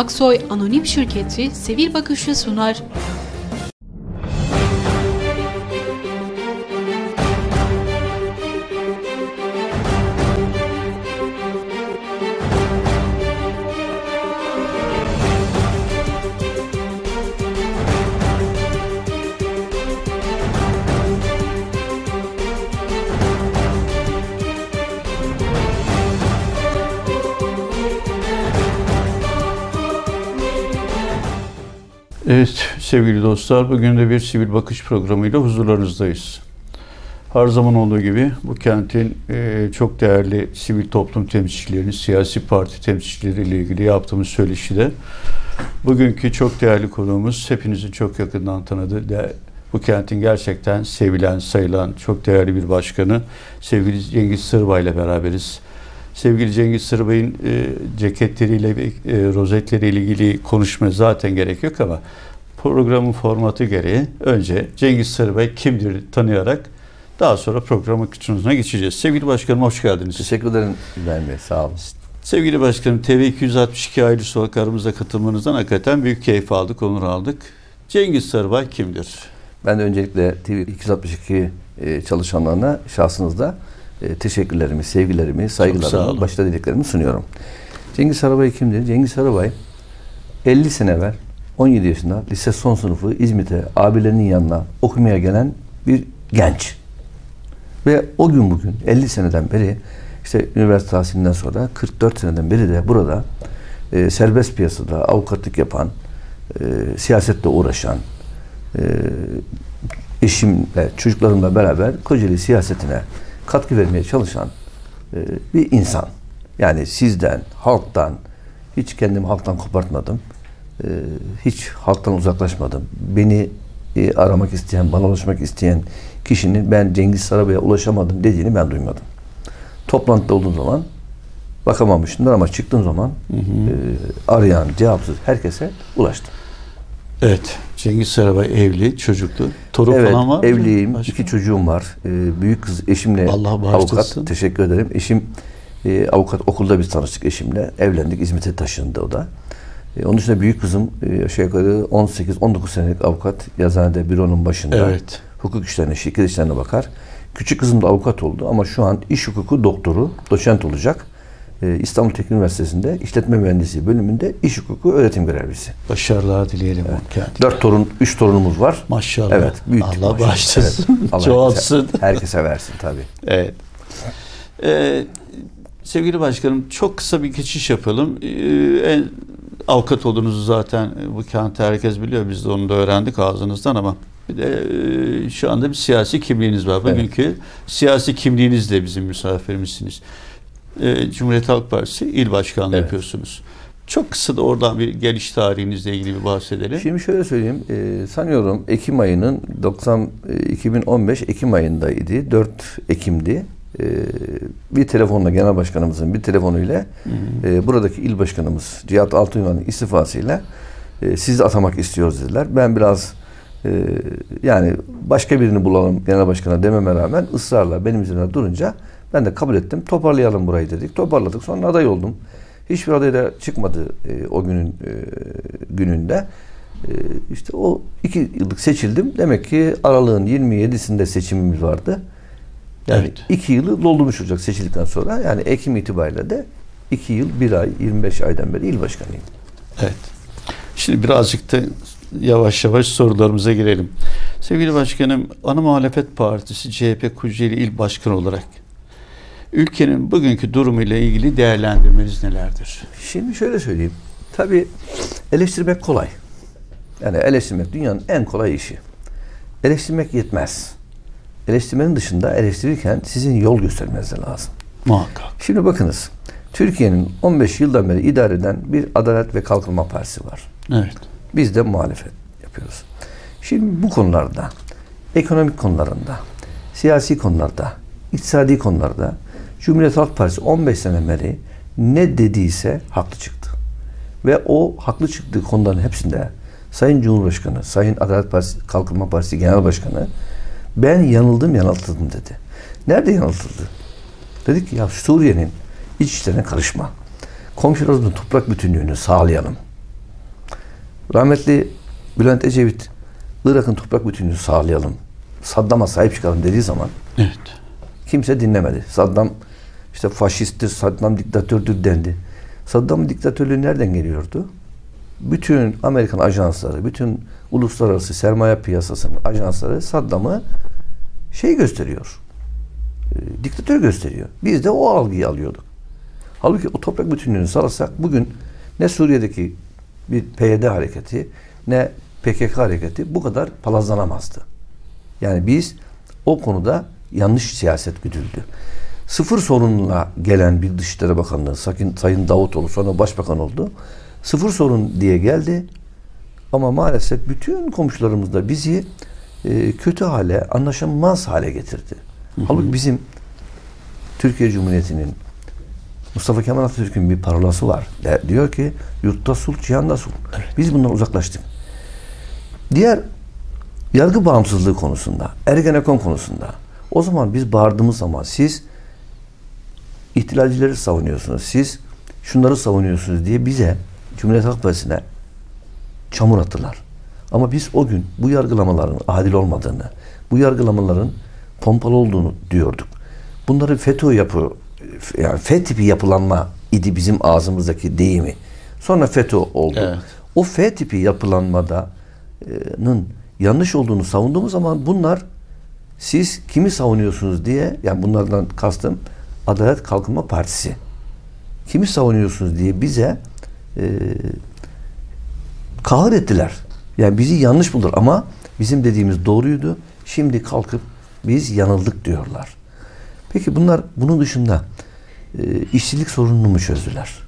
Haksoy Anonim Şirketi Sevil Bakış'ı sunar. Sevgili dostlar bugün de bir sivil bakış programıyla huzurlarınızdayız. Her zaman olduğu gibi bu kentin e, çok değerli sivil toplum temsilcilerinin, siyasi parti temsilcileriyle ilgili yaptığımız söyleşide bugünkü çok değerli konuğumuz hepinizin çok yakından tanıdığı de, bu kentin gerçekten sevilen, sayılan çok değerli bir başkanı sevgili Cengiz Sırbay ile beraberiz. Sevgili Cengiz Sırbay'ın e, ceketleriyle e, rozetleriyle ilgili konuşma zaten gerek yok ama programın formatı gereği önce Cengiz Sırbay kimdir tanıyarak daha sonra programın kısmına geçeceğiz. Sevgili Başkanım hoş geldiniz. Teşekkür ederim İbrahim Bey. Sağ olun. Sevgili Başkanım TV 262 ailesi olarak aramıza katılmanızdan hakikaten büyük keyif aldık, onur aldık. Cengiz Sırbay kimdir? Ben de öncelikle TV 262 e, çalışanlarına şahsınızda e, teşekkürlerimi, sevgilerimi, saygılarımı, başta dileklerimi sunuyorum. Cengiz Sarabay kimdir? Cengiz Sarabay 50 sene evvel 17 yaşında lise son sınıfı İzmit'e abilerinin yanına okumaya gelen bir genç. Ve o gün bugün 50 seneden beri işte üniversite tahsilinden sonra 44 seneden beri de burada e, serbest piyasada avukatlık yapan, e, siyasetle uğraşan, e, eşimle, çocuklarımla beraber Kocaeli siyasetine katkı vermeye çalışan e, bir insan. Yani sizden, halktan, hiç kendimi halktan kopartmadım. E, hiç halktan uzaklaşmadım. Beni e, aramak isteyen, bana ulaşmak isteyen kişinin ben Cengiz Sarabay'a ulaşamadım dediğini ben duymadım. Toplantıda olduğum zaman bakamamışımdır ama çıktığım zaman hı hı. E, arayan, cevapsız herkese ulaştım. Evet. Cengiz Sarabay evli, çocuklu. Torun evet, falan var evliyim. Başka? İki çocuğum var. Ee, büyük kız eşimle Allah avukat. Teşekkür ederim. Eşim e, avukat okulda biz tanıştık eşimle. Evlendik. İzmit'e taşındı o da. E, onun dışında büyük kızım e, aşağı yukarı 18-19 senelik avukat. Yazıhanede büronun başında. Evet. Hukuk işlerine, şirket işlerine bakar. Küçük kızım da avukat oldu ama şu an iş hukuku doktoru, doçent olacak. Ee, İstanbul Teknik Üniversitesi'nde işletme mühendisliği bölümünde iş hukuku öğretim görevlisi. Başarılar dileyelim. Evet. Dört torun, üç torunumuz var. Maşallah. Evet. Büyüttük Allah başlasın. Evet. Allah Çoğalsın. Herkese, herkese versin tabii. Evet. Ee, sevgili başkanım çok kısa bir geçiş yapalım. Ee, en, avukat olduğunuzu zaten bu kente herkes biliyor. Biz de onu da öğrendik ağzınızdan ama bir de e, şu anda bir siyasi kimliğiniz var. Bugünkü evet. siyasi kimliğiniz de bizim misafirimizsiniz e, Cumhuriyet Halk Partisi il başkanlığı evet. yapıyorsunuz. Çok kısa da oradan bir geliş tarihinizle ilgili bir bahsedelim. Şimdi şöyle söyleyeyim. E, sanıyorum Ekim ayının 90 e, 2015 Ekim ayındaydı. 4 Ekim'di. E, bir telefonla genel başkanımızın bir telefonuyla e, buradaki il başkanımız Cihat Altınyoğlu'nun istifasıyla e, sizi atamak istiyoruz dediler. Ben biraz e, yani başka birini bulalım genel başkana dememe rağmen ısrarla benim üzerine durunca ben de kabul ettim. Toparlayalım burayı dedik. Toparladık. Sonra aday oldum. Hiçbir aday da çıkmadı e, o günün e, gününde. E, işte o iki yıllık seçildim. Demek ki aralığın 27'sinde seçimimiz vardı. Yani evet. iki yılı doldurmuş olacak seçildikten sonra. Yani Ekim itibariyle de iki yıl, bir ay, 25 aydan beri il başkanıyım. Evet. Şimdi birazcık da yavaş yavaş sorularımıza girelim. Sevgili Başkanım, Ana Muhalefet Partisi CHP Kocaeli İl Başkanı olarak ülkenin bugünkü durumu ile ilgili değerlendirmeniz nelerdir? Şimdi şöyle söyleyeyim. Tabii eleştirmek kolay. Yani eleştirmek dünyanın en kolay işi. Eleştirmek yetmez. Eleştirmenin dışında eleştirirken sizin yol göstermeniz lazım. Muhakkak. Şimdi bakınız. Türkiye'nin 15 yıldan beri idare eden bir Adalet ve Kalkınma Partisi var. Evet. Biz de muhalefet yapıyoruz. Şimdi bu konularda, ekonomik konularında, siyasi konularda, iktisadi konularda Cumhuriyet Halk Partisi 15 sene beri ne dediyse haklı çıktı. Ve o haklı çıktığı konuların hepsinde Sayın Cumhurbaşkanı, Sayın Adalet Partisi, Kalkınma Partisi Genel Başkanı ben yanıldım yanıltıldım dedi. Nerede yanıltıldı? Dedik ki ya Suriye'nin iç işlerine karışma. Komşularımızın toprak bütünlüğünü sağlayalım. Rahmetli Bülent Ecevit Irak'ın toprak bütünlüğünü sağlayalım. Saddam'a sahip çıkalım dediği zaman Evet. kimse dinlemedi. Saddam işte faşisttir, Saddam diktatördür dendi. Saddam'ın diktatörlüğü nereden geliyordu? Bütün Amerikan ajansları, bütün uluslararası sermaye piyasasının ajansları Saddam'ı şey gösteriyor. e, diktatör gösteriyor. Biz de o algıyı alıyorduk. Halbuki o toprak bütünlüğünü sağlasak bugün ne Suriye'deki bir PYD hareketi ne PKK hareketi bu kadar palazlanamazdı. Yani biz o konuda yanlış siyaset güdüldü. Sıfır sorunla gelen bir Dışişleri Bakanlığı, Sayın, Sayın Davutoğlu sonra başbakan oldu. Sıfır sorun diye geldi. Ama maalesef bütün komşularımız da bizi e, kötü hale, anlaşılmaz hale getirdi. Halbuki bizim Türkiye Cumhuriyeti'nin Mustafa Kemal Atatürk'ün bir parolası var. De- diyor ki yurtta sulh, cihanda sulh. Biz bundan uzaklaştık. Diğer yargı bağımsızlığı konusunda, Ergenekon konusunda o zaman biz bağırdığımız zaman siz ihtilalcileri savunuyorsunuz, siz şunları savunuyorsunuz diye bize Cumhuriyet Halk Partisi'ne çamur attılar. Ama biz o gün bu yargılamaların adil olmadığını, bu yargılamaların pompalı olduğunu diyorduk. Bunları FETÖ yapı, yani F tipi yapılanma idi bizim ağzımızdaki deyimi. Sonra FETÖ oldu. Evet. O F tipi yapılanmadanın yanlış olduğunu savunduğumuz zaman bunlar siz kimi savunuyorsunuz diye yani bunlardan kastım Adalet Kalkınma Partisi. Kimi savunuyorsunuz diye bize e, kahır ettiler. Yani bizi yanlış buldular ama bizim dediğimiz doğruydu. Şimdi kalkıp biz yanıldık diyorlar. Peki bunlar bunun dışında e, işsizlik sorununu mu çözdüler?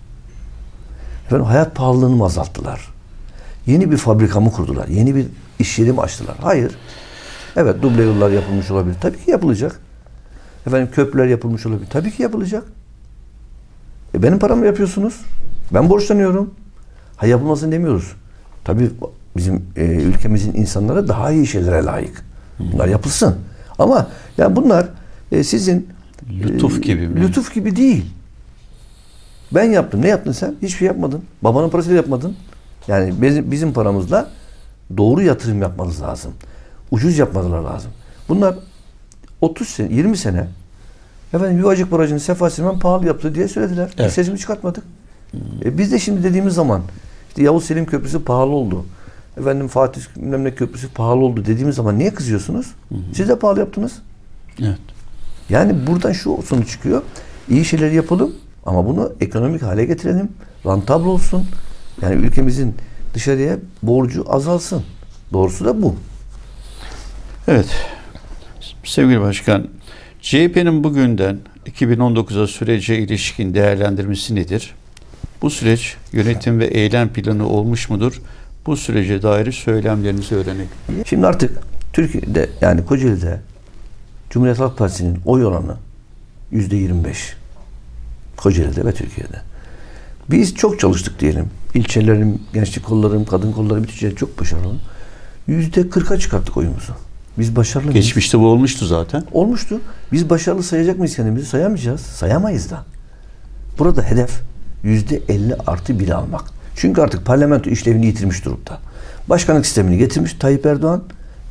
Efendim hayat pahalılığını mı azalttılar? Yeni bir fabrika mı kurdular? Yeni bir iş yeri mi açtılar? Hayır. Evet duble yollar yapılmış olabilir. Tabii ki yapılacak. Efendim köprüler yapılmış olabilir. Tabii ki yapılacak. E benim paramı yapıyorsunuz. Ben borçlanıyorum. Ha yapılmasın demiyoruz. Tabii bizim e, ülkemizin insanları daha iyi şeylere layık. Bunlar yapılsın. Ama yani bunlar e, sizin Lütuf gibi mi? Lütuf gibi değil. Ben yaptım. Ne yaptın sen? Hiçbir şey yapmadın. Babanın parasıyla yapmadın. Yani bizim, bizim paramızla doğru yatırım yapmanız lazım. Ucuz yapmadılar lazım. Bunlar 30 sene, 20 sene efendim Yuvacık Barajı'nı Sefa Silmen pahalı yaptı diye söylediler. Biz Evet. sesimi çıkartmadık. E biz de şimdi dediğimiz zaman işte Yavuz Selim Köprüsü pahalı oldu. Efendim Fatih bilmem ne Köprüsü pahalı oldu dediğimiz zaman niye kızıyorsunuz? Siz de pahalı yaptınız. Evet. Yani buradan şu sonuç çıkıyor. İyi şeyler yapalım ama bunu ekonomik hale getirelim. Rantabl olsun. Yani ülkemizin dışarıya borcu azalsın. Doğrusu da bu. Evet. Sevgili Başkan, CHP'nin bugünden 2019'a sürece ilişkin değerlendirmesi nedir? Bu süreç yönetim ve eylem planı olmuş mudur? Bu sürece dair söylemlerinizi öğrenelim. Şimdi artık Türkiye'de yani Kocaeli'de Cumhuriyet Halk Partisi'nin oy oranı yüzde 25. Kocaeli'de ve Türkiye'de. Biz çok çalıştık diyelim. İlçelerim, gençlik kollarım, kadın kolları bütçe çok başarılı. Yüzde 40'a çıkarttık oyumuzu. Biz başarılı mıyız? Geçmişte bu olmuştu zaten. Olmuştu. Biz başarılı sayacak mıyız kendimizi? Sayamayacağız. Sayamayız da. Burada hedef yüzde 50 artı 1 almak. Çünkü artık parlamento işlevini yitirmiş durumda. Başkanlık sistemini getirmiş Tayyip Erdoğan.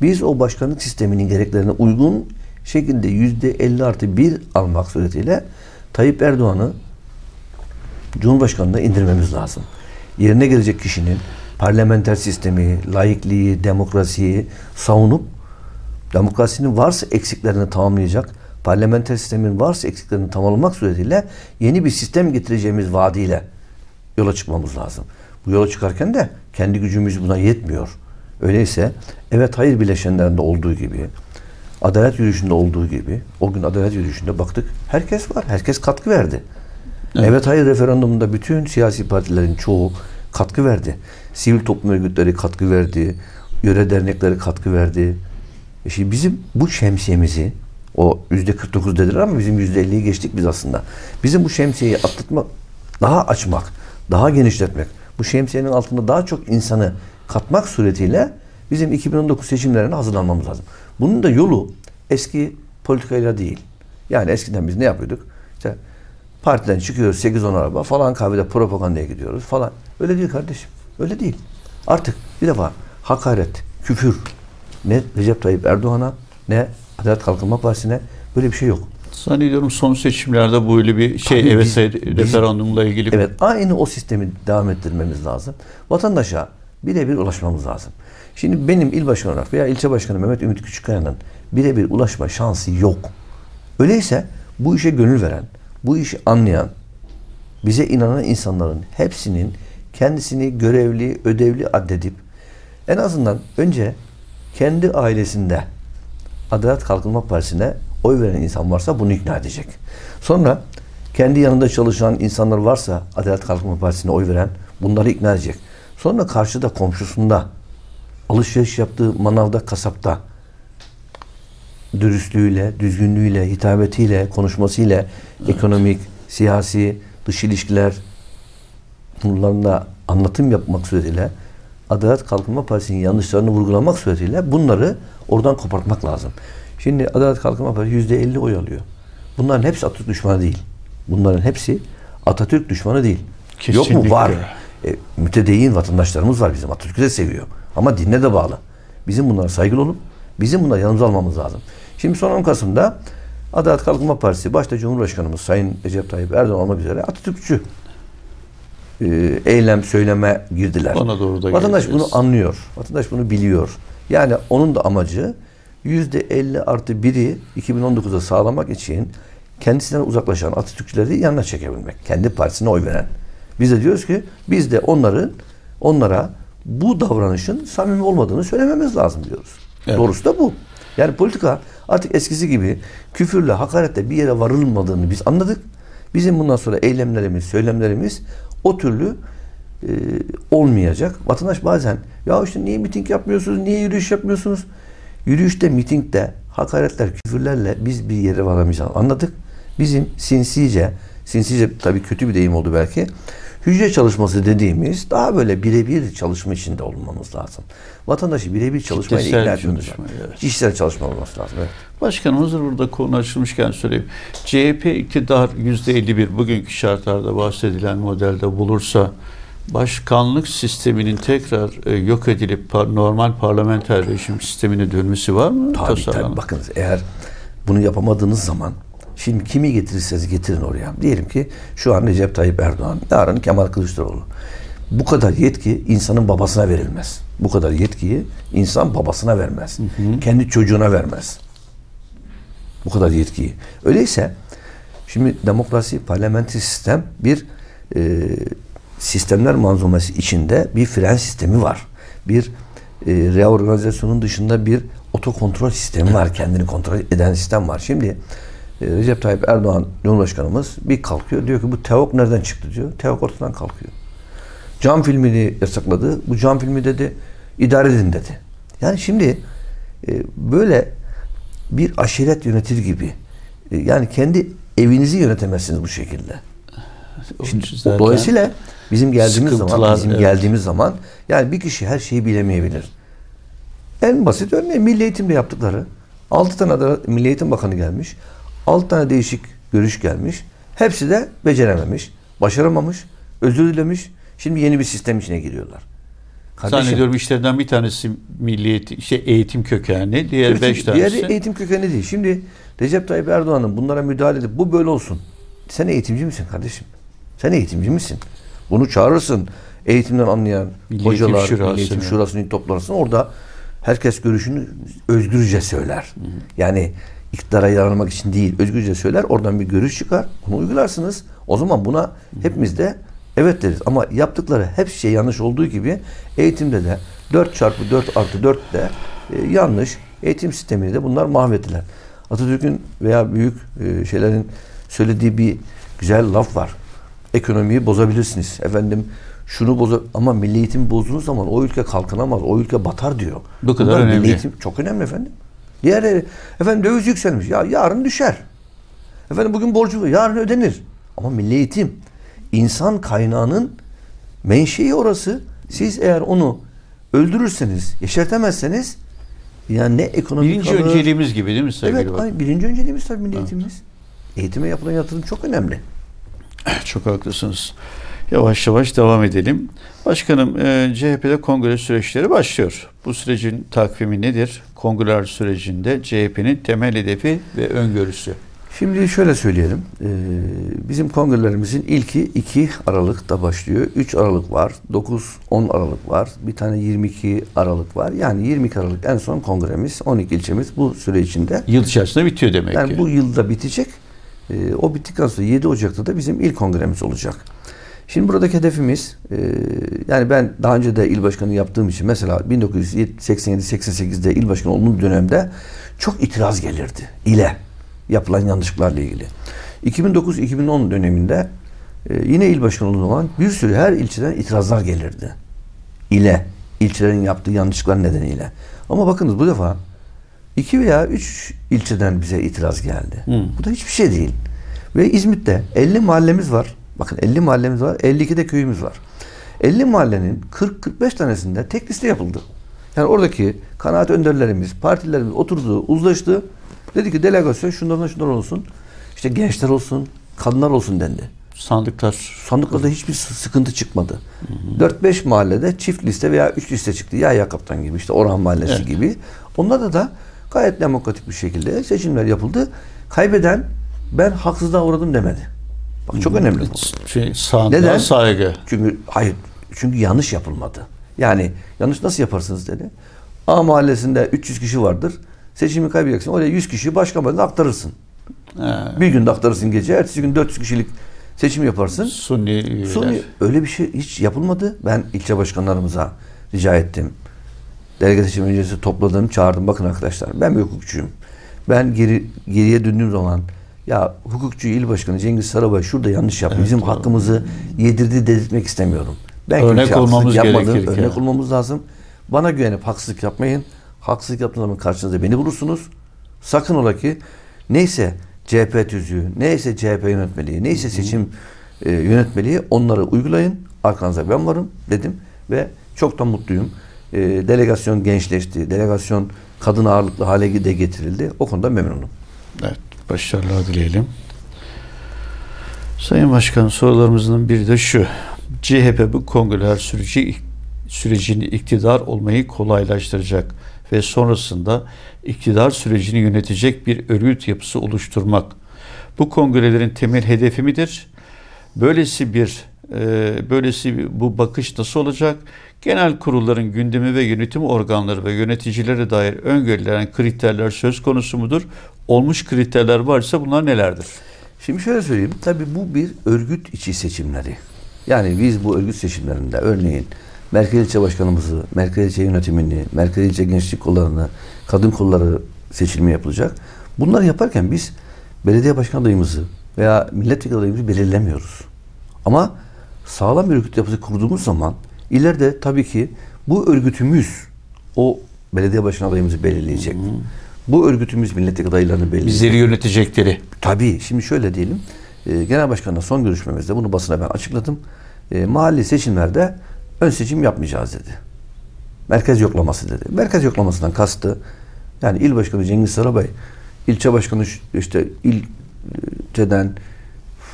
Biz o başkanlık sisteminin gereklerine uygun şekilde yüzde 50 artı 1 almak suretiyle Tayyip Erdoğan'ı Cumhurbaşkanlığına indirmemiz lazım. Yerine gelecek kişinin parlamenter sistemi, laikliği, demokrasiyi savunup demokrasinin varsa eksiklerini tamamlayacak, parlamenter sistemin varsa eksiklerini tamamlamak suretiyle yeni bir sistem getireceğimiz vaadiyle yola çıkmamız lazım. Bu yola çıkarken de kendi gücümüz buna yetmiyor. Öyleyse evet hayır bileşenlerinde olduğu gibi, adalet yürüyüşünde olduğu gibi, o gün adalet yürüyüşünde baktık herkes var, herkes katkı verdi. Evet, Evet. hayır referandumunda bütün siyasi partilerin çoğu katkı verdi. Sivil toplum örgütleri katkı verdi, yöre dernekleri katkı verdi. E Şimdi bizim bu şemsiyemizi o yüzde 49 dediler ama bizim yüzde 50'yi geçtik biz aslında. Bizim bu şemsiyeyi atlatmak, daha açmak, daha genişletmek, bu şemsiyenin altında daha çok insanı katmak suretiyle bizim 2019 seçimlerine hazırlanmamız lazım. Bunun da yolu eski politikayla değil. Yani eskiden biz ne yapıyorduk? İşte partiden çıkıyoruz 8-10 araba falan kahvede propagandaya gidiyoruz falan. Öyle değil kardeşim. Öyle değil. Artık bir defa hakaret, küfür ne Recep Tayyip Erdoğan'a ne Adalet Kalkınma Partisi'ne böyle bir şey yok. Zannediyorum son seçimlerde böyle bir şey Tabii evet biz- referandumla ilgili Evet aynı o sistemi devam ettirmemiz lazım. Vatandaşa birebir ulaşmamız lazım. Şimdi benim il başkanı olarak veya ilçe başkanı Mehmet Ümit Küçükkaya'nın birebir ulaşma şansı yok. Öyleyse bu işe gönül veren, bu işi anlayan, bize inanan insanların hepsinin kendisini görevli, ödevli addedip en azından önce kendi ailesinde Adalet Kalkınma Partisi'ne oy veren insan varsa bunu ikna edecek. Sonra kendi yanında çalışan insanlar varsa Adalet Kalkınma Partisi'ne oy veren bunları ikna edecek. Sonra karşıda komşusunda alışveriş yaptığı manavda, kasapta dürüstlüğüyle, düzgünlüğüyle, hitabetiyle, konuşmasıyla ekonomik, siyasi, dış ilişkiler bunlarla anlatım yapmak suretiyle Adalet Kalkınma Partisi'nin yanlışlarını vurgulamak suretiyle bunları oradan kopartmak lazım. Şimdi Adalet Kalkınma Partisi yüzde elli oy alıyor. Bunların hepsi Atatürk düşmanı değil. Bunların hepsi Atatürk düşmanı değil. Yok Kesinlikle. mu? Var. E, mütedeyyin vatandaşlarımız var bizim. Atatürk'ü de seviyor. Ama dinle de bağlı. Bizim bunlara saygılı olup bizim bunları yanımıza almamız lazım. Şimdi son 10 Kasım'da Adalet Kalkınma Partisi başta Cumhurbaşkanımız Sayın Recep Tayyip Erdoğan olmak üzere Atatürkçü e, eylem söyleme girdiler. Ona doğru da Vatandaş geleceğiz. bunu anlıyor. Vatandaş bunu biliyor. Yani onun da amacı yüzde 50 artı 1'i 2019'da sağlamak için kendisinden uzaklaşan Atatürkçüleri yanına çekebilmek. Kendi partisine oy veren. Biz de diyoruz ki biz de onların onlara bu davranışın samimi olmadığını söylememiz lazım diyoruz. Evet. Doğrusu da bu. Yani politika artık eskisi gibi küfürle, hakaretle bir yere varılmadığını biz anladık. Bizim bundan sonra eylemlerimiz, söylemlerimiz o türlü e, olmayacak. Vatandaş bazen ya işte niye miting yapmıyorsunuz, niye yürüyüş yapmıyorsunuz? Yürüyüşte, mitingde hakaretler, küfürlerle biz bir yere varamayacağız. Anladık. Bizim sinsice, sinsice tabii kötü bir deyim oldu belki. Hücre çalışması dediğimiz daha böyle birebir çalışma içinde olmamız lazım. Vatandaşı birebir çalışmayla Kitlesel ikna etmemiz lazım. evet. Kişisel çalışma olması lazım. Evet. Başkanım hazır burada konu açılmışken söyleyeyim. CHP iktidar %51 bugünkü şartlarda bahsedilen modelde bulursa başkanlık sisteminin tekrar e, yok edilip par- normal parlamenter rejim sistemine dönmesi var mı? Tabii Tasarlanan? tabii. Bakınız eğer bunu yapamadığınız zaman şimdi kimi getirirseniz getirin oraya. Diyelim ki şu an Recep Tayyip Erdoğan, yarın Kemal Kılıçdaroğlu. Bu kadar yetki insanın babasına verilmez. Bu kadar yetkiyi insan babasına vermez. Kendi çocuğuna vermez. Bu kadar yetkiyi. Öyleyse şimdi demokrasi, parlamenter sistem bir e, sistemler manzumesi içinde bir fren sistemi var. Bir e, reorganizasyonun dışında bir otokontrol sistemi var. Kendini kontrol eden sistem var. Şimdi Recep Tayyip Erdoğan Cumhurbaşkanımız bir kalkıyor. Diyor ki bu TEOK nereden çıktı diyor. TEOK ortadan kalkıyor. Cam filmini yasakladı. Bu cam filmi dedi idare edin dedi. Yani şimdi e, böyle bir aşiret yönetir gibi e, yani kendi evinizi yönetemezsiniz bu şekilde. Şimdi, zaten dolayısıyla bizim geldiğimiz zaman bizim evet. geldiğimiz zaman yani bir kişi her şeyi bilemeyebilir. En basit örneği Milli Eğitim'de yaptıkları. 6 tane de Milli Eğitim Bakanı gelmiş. 6 tane değişik görüş gelmiş. Hepsi de becerememiş, başaramamış, özür dilemiş. Şimdi yeni bir sistem içine giriyorlar. Kardeşim, Zannediyorum işlerden bir tanesi milliyet, şey, eğitim kökenli, diğer Evet, beş tanesi. Diğeri eğitim kökenli değil. Şimdi Recep Tayyip Erdoğan'ın bunlara müdahale edip bu böyle olsun. Sen eğitimci misin kardeşim? Sen eğitimci misin? Bunu çağırırsın. Eğitimden anlayan Milli Eğitim hocalar, Şurası'nı. Milli Eğitim Şurası'nı toplarsın. Orada herkes görüşünü özgürce söyler. Yani iktidara yararlanmak için değil, özgürce söyler. Oradan bir görüş çıkar. Bunu uygularsınız. O zaman buna hepimiz de evet deriz. Ama yaptıkları hep şey yanlış olduğu gibi eğitimde de 4 çarpı 4 artı 4 de e, yanlış. Eğitim sistemini de bunlar mahvettiler. Atatürk'ün veya büyük e, şeylerin söylediği bir güzel laf var. Ekonomiyi bozabilirsiniz. Efendim şunu boza ama milli eğitimi bozduğunuz zaman o ülke kalkınamaz. O ülke batar diyor. Bu kadar Bunlar milli önemli. eğitim çok önemli efendim. Diğerleri efendim döviz yükselmiş. Ya yarın düşer. Efendim bugün borcu yarın ödenir. Ama milli eğitim insan kaynağının menşei orası. Siz eğer onu öldürürseniz, yeşertemezseniz yani ne ekonomik Birinci kalır. önceliğimiz gibi değil mi sevgili Evet, Bakan? ay, birinci önceliğimiz tabii milli eğitimimiz. Eğitime yapılan yatırım çok önemli. Çok haklısınız. Yavaş yavaş devam edelim. Başkanım e, CHP'de kongre süreçleri başlıyor. Bu sürecin takvimi nedir? Kongreler sürecinde CHP'nin temel hedefi ve öngörüsü. Şimdi şöyle söyleyelim. Ee, bizim kongrelerimizin ilki 2 Aralık'ta başlıyor. 3 Aralık var. 9-10 Aralık var. Bir tane 22 Aralık var. Yani 22 Aralık en son kongremiz. 12 ilçemiz bu süre içinde. Yıl içerisinde bitiyor demek Yani ki. bu yılda bitecek. Ee, o bittikten sonra 7 Ocak'ta da bizim ilk kongremiz olacak. Şimdi buradaki hedefimiz e, yani ben daha önce de il başkanı yaptığım için mesela 1987-88'de il başkanı olduğum dönemde çok itiraz gelirdi ile yapılan yanlışlıklarla ilgili. 2009-2010 döneminde e, yine il başkanı olduğum zaman bir sürü her ilçeden itirazlar gelirdi. ile ilçelerin yaptığı yanlışlıklar nedeniyle. Ama bakınız bu defa iki veya üç ilçeden bize itiraz geldi. Hı. Bu da hiçbir şey değil. Ve İzmit'te 50 mahallemiz var. Bakın 50 mahallemiz var. 52 de köyümüz var. 50 mahallenin 40-45 tanesinde tek liste yapıldı. Yani oradaki kanaat önderlerimiz, partilerimiz oturdu, uzlaştı. Dedi ki delegasyon şunlardan şunlar olsun. İşte gençler olsun, kadınlar olsun dendi. Sandıklar Sandıklarda hiçbir sı- sıkıntı çıkmadı. 4-5 mahallede çift liste veya 3 liste çıktı. Ya Kaptan gibi işte Orhan Mahallesi Evet. gibi. Onlarda da gayet demokratik bir şekilde seçimler yapıldı. Kaybeden ben haksızlığa uğradım demedi. Bak çok önemli bu. şey, Neden? saygı. Çünkü hayır çünkü yanlış yapılmadı. Yani yanlış nasıl yaparsınız dedi. A mahallesinde 300 kişi vardır. Seçimi kaybedeceksin. Oraya 100 kişi başka mahallede aktarırsın. Ha, Bir günde aktarırsın gece. Ertesi gün 400 kişilik seçim yaparsın. Sunni üyeler. Sonra öyle bir şey hiç yapılmadı. Ben ilçe başkanlarımıza rica ettim. Delege seçim öncesi topladım, çağırdım. Bakın arkadaşlar ben bir hukukçuyum. Ben geri geriye döndüğüm zaman ya hukukçu il başkanı Cengiz Sarabay şurada yanlış yaptı. Bizim hakkımızı yedirdi dedirtmek istemiyorum. Ben Örnek olmamız gerekir ki. Örnek olmamız lazım. Bana güvenip haksızlık yapmayın. Haksızlık yaptığınız zaman karşınızda beni bulursunuz. Sakın ola ki neyse CHP tüzüğü, neyse CHP yönetmeliği, neyse seçim e, yönetmeliği onları uygulayın. Arkanızda ben varım dedim ve çok da mutluyum. E, delegasyon gençleşti. Delegasyon kadın ağırlıklı hale de getirildi. O konuda memnunum. Evet, başarılar dileyelim. Sayın Başkan sorularımızın biri de şu. CHP bu kongreler süreci sürecini iktidar olmayı kolaylaştıracak ve sonrasında iktidar sürecini yönetecek bir örgüt yapısı oluşturmak. Bu kongrelerin temel hedefi midir? Böylesi bir e, böylesi bu bakış nasıl olacak? Genel kurulların gündemi ve yönetim organları ve yöneticilere dair öngörülen kriterler söz konusu mudur? Olmuş kriterler varsa bunlar nelerdir? Şimdi şöyle söyleyeyim. Tabii bu bir örgüt içi seçimleri. Yani biz bu örgüt seçimlerinde örneğin Merkez İlçe Başkanımızı, Merkez İlçe Yönetimini, Merkez İlçe Gençlik Kollarını, Kadın Kolları seçilme yapılacak. Bunları yaparken biz belediye başkan adayımızı veya milletvekili adayımızı belirlemiyoruz. Ama sağlam bir örgüt yapısı kurduğumuz zaman ileride tabii ki bu örgütümüz o belediye başkan adayımızı belirleyecek. Bu örgütümüz milletvekili adaylarını belirleyecek. Bizleri yönetecekleri. Tabii. Şimdi şöyle diyelim. E, Genel Başkan'la son görüşmemizde bunu basına ben açıkladım. E, mahalli seçimlerde ön seçim yapmayacağız dedi. Merkez yoklaması dedi. Merkez yoklamasından kastı yani il başkanı Cengiz Sarabay, ilçe başkanı işte ilçeden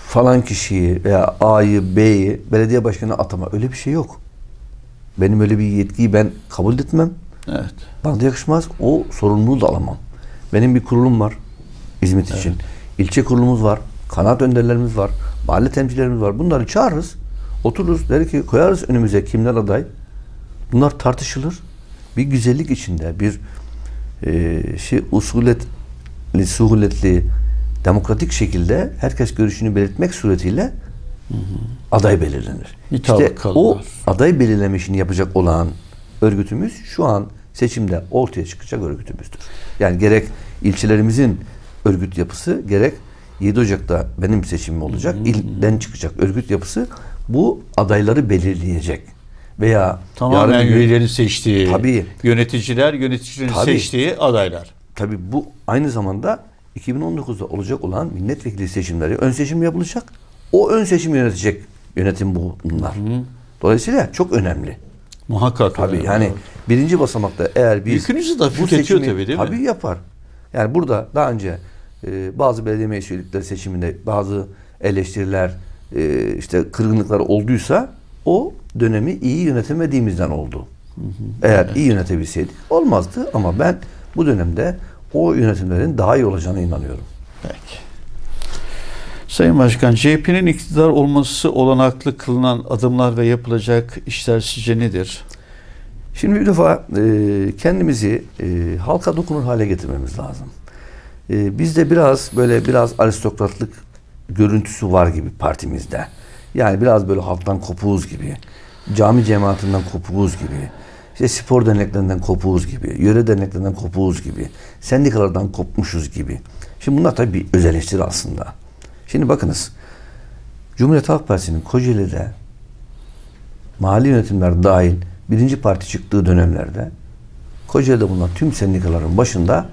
falan kişiyi veya A'yı, B'yi belediye başkanı atama öyle bir şey yok. Benim öyle bir yetkiyi ben kabul etmem. Evet. Bana da yakışmaz. O sorumluluğu da alamam. Benim bir kurulum var İzmit için. İlçe kurulumuz var. Kanaat önderlerimiz var. Mahalle temsilcilerimiz var. Bunları çağırırız. Otururuz. Der ki koyarız önümüze kimler aday. Bunlar tartışılır. Bir güzellik içinde bir e, şey usuletli, suhuletli demokratik şekilde herkes görüşünü belirtmek suretiyle aday belirlenir. Mutabık işte o kalırlar. aday belirleme işini yapacak olan örgütümüz şu an seçimde ortaya çıkacak örgütümüzdür. Yani gerek ilçelerimizin örgüt yapısı gerek 7 Ocak'ta benim seçimim olacak. ilden çıkacak örgüt yapısı bu adayları belirleyecek. Veya Tamamen yarın üyelerin seçtiği, Tabii. yöneticiler, yöneticilerin Tabii. seçtiği adaylar. Tabii bu aynı zamanda 2019'da olacak olan milletvekili seçimleri ön seçim yapılacak. O ön seçim yönetecek yönetim bu bunlar. Dolayısıyla çok önemli. Muhakkak. Tabii yani birinci basamakta eğer biz Yükünüzü de hafifletiyor tabii, değil mi? Tabii yapar. Yani burada daha önce e, bazı belediye meclis üyelikleri seçiminde bazı eleştiriler e, işte kırgınlıklar olduysa o dönemi iyi yönetemediğimizden oldu. Eğer Evet. iyi yönetebilseydik olmazdı ama ben bu dönemde o yönetimlerin daha iyi olacağına inanıyorum. Peki. Sayın Başkan, CHP'nin iktidar olması olanaklı kılınan adımlar ve yapılacak işler sizce nedir? Şimdi bir defa e, kendimizi e, halka dokunur hale getirmemiz lazım. E, bizde biraz böyle biraz aristokratlık görüntüsü var gibi partimizde. Yani biraz böyle halktan kopuğuz gibi. Cami cemaatinden kopuğuz gibi. İşte spor derneklerinden kopuğuz gibi. Yöre derneklerinden kopuğuz gibi. Sendikalardan kopmuşuz gibi. Şimdi bunlar tabii bir öz eleştiri aslında. Şimdi bakınız. Cumhuriyet Halk Partisi'nin Kocaeli'de mali yönetimler dahil birinci parti çıktığı dönemlerde Kocaeli'de bulunan tüm sendikaların başında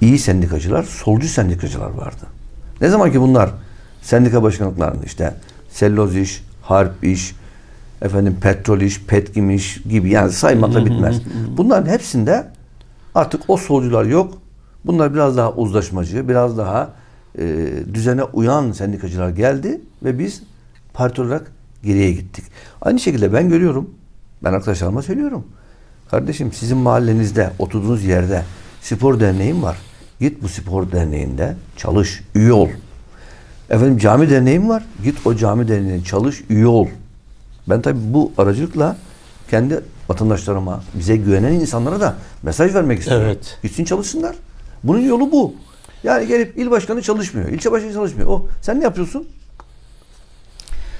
iyi sendikacılar, solcu sendikacılar vardı. Ne zaman ki bunlar sendika başkanlıklarında işte selloz iş, harp iş, efendim petrol iş, petkim iş gibi yani saymakla bitmez. Bunların hepsinde artık o solcular yok. Bunlar biraz daha uzlaşmacı, biraz daha e, düzene uyan sendikacılar geldi ve biz parti olarak geriye gittik. Aynı şekilde ben görüyorum, ben arkadaşlarıma söylüyorum. Kardeşim sizin mahallenizde, oturduğunuz yerde spor derneğin var. Git bu spor derneğinde çalış, üye ol. Efendim cami derneğim var. Git o cami derneğine çalış, üye ol. Ben tabii bu aracılıkla kendi vatandaşlarıma, bize güvenen insanlara da mesaj vermek istiyorum. Evet. Gitsin çalışsınlar. Bunun yolu bu. Yani gelip il başkanı çalışmıyor, ilçe başkanı çalışmıyor. O sen ne yapıyorsun?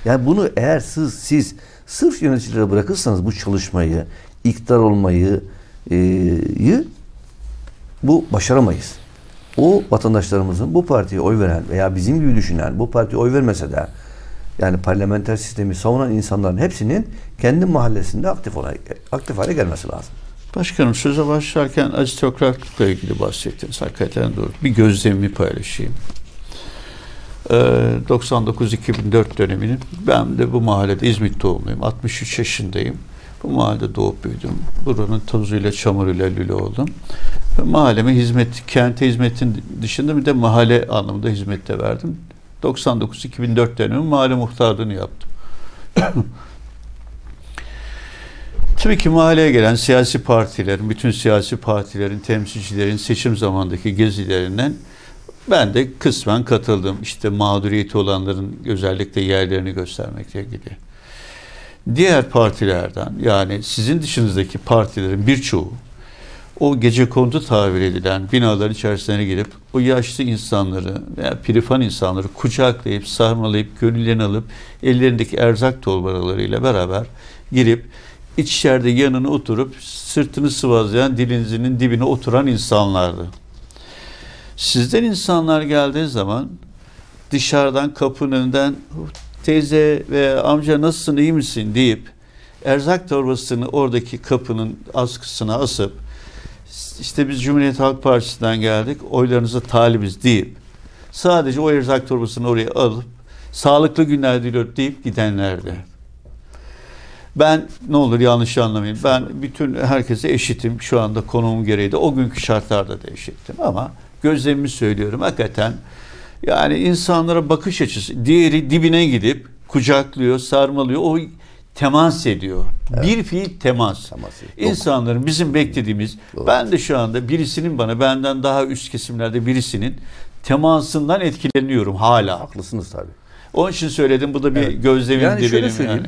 Yani bunu eğer siz, siz sırf yöneticilere bırakırsanız bu çalışmayı, iktidar olmayı e, yı, bu başaramayız. O vatandaşlarımızın bu partiye oy veren veya bizim gibi düşünen bu partiye oy vermese de yani parlamenter sistemi savunan insanların hepsinin kendi mahallesinde aktif olay, aktif hale gelmesi lazım. Başkanım söze başlarken aristokratlıkla ilgili bahsettiniz. Hakikaten doğru. Bir gözlemimi paylaşayım. Ee, 99-2004 döneminin ben de bu mahallede İzmit doğumluyum. 63 yaşındayım. Bu mahallede doğup büyüdüm. Buranın tozuyla, çamuruyla lüle oldum. Mahalleme hizmet, kente hizmetin dışında bir de mahalle anlamında hizmette verdim. 99-2004 dönemi mahalle muhtarlığını yaptım. Tabii ki mahalleye gelen siyasi partilerin, bütün siyasi partilerin, temsilcilerin seçim zamandaki gezilerinden ben de kısmen katıldım. İşte mağduriyeti olanların özellikle yerlerini göstermekle ilgili. Diğer partilerden yani sizin dışınızdaki partilerin birçoğu o gece kondu tabir edilen binaların içerisine girip o yaşlı insanları veya pirifan insanları kucaklayıp sarmalayıp gönüllerini alıp ellerindeki erzak torbalarıyla beraber girip içeride yanına oturup sırtını sıvazlayan dilinizinin dibine oturan insanlardı. Sizden insanlar geldiği zaman dışarıdan kapının önünden teyze ve amca nasılsın iyi misin deyip erzak torbasını oradaki kapının askısına asıp işte biz Cumhuriyet Halk Partisi'nden geldik oylarınıza talibiz deyip sadece o erzak torbasını oraya alıp sağlıklı günler diliyor deyip gidenlerdi. Ben ne olur yanlış anlamayın. Ben bütün herkese eşitim. Şu anda konumum gereği de o günkü şartlarda da eşittim. Ama gözlemimi söylüyorum. Hakikaten yani insanlara bakış açısı. Diğeri dibine gidip kucaklıyor, sarmalıyor. O temas ediyor. Evet. Bir fiil temas. Temas. İnsanların bizim beklediğimiz Doğru. ben de şu anda birisinin bana benden daha üst kesimlerde birisinin temasından etkileniyorum hala. Haklısınız tabii. Onun için söyledim. Bu da bir Evet. gözlemimdi Yani şöyle benim söyleyeyim.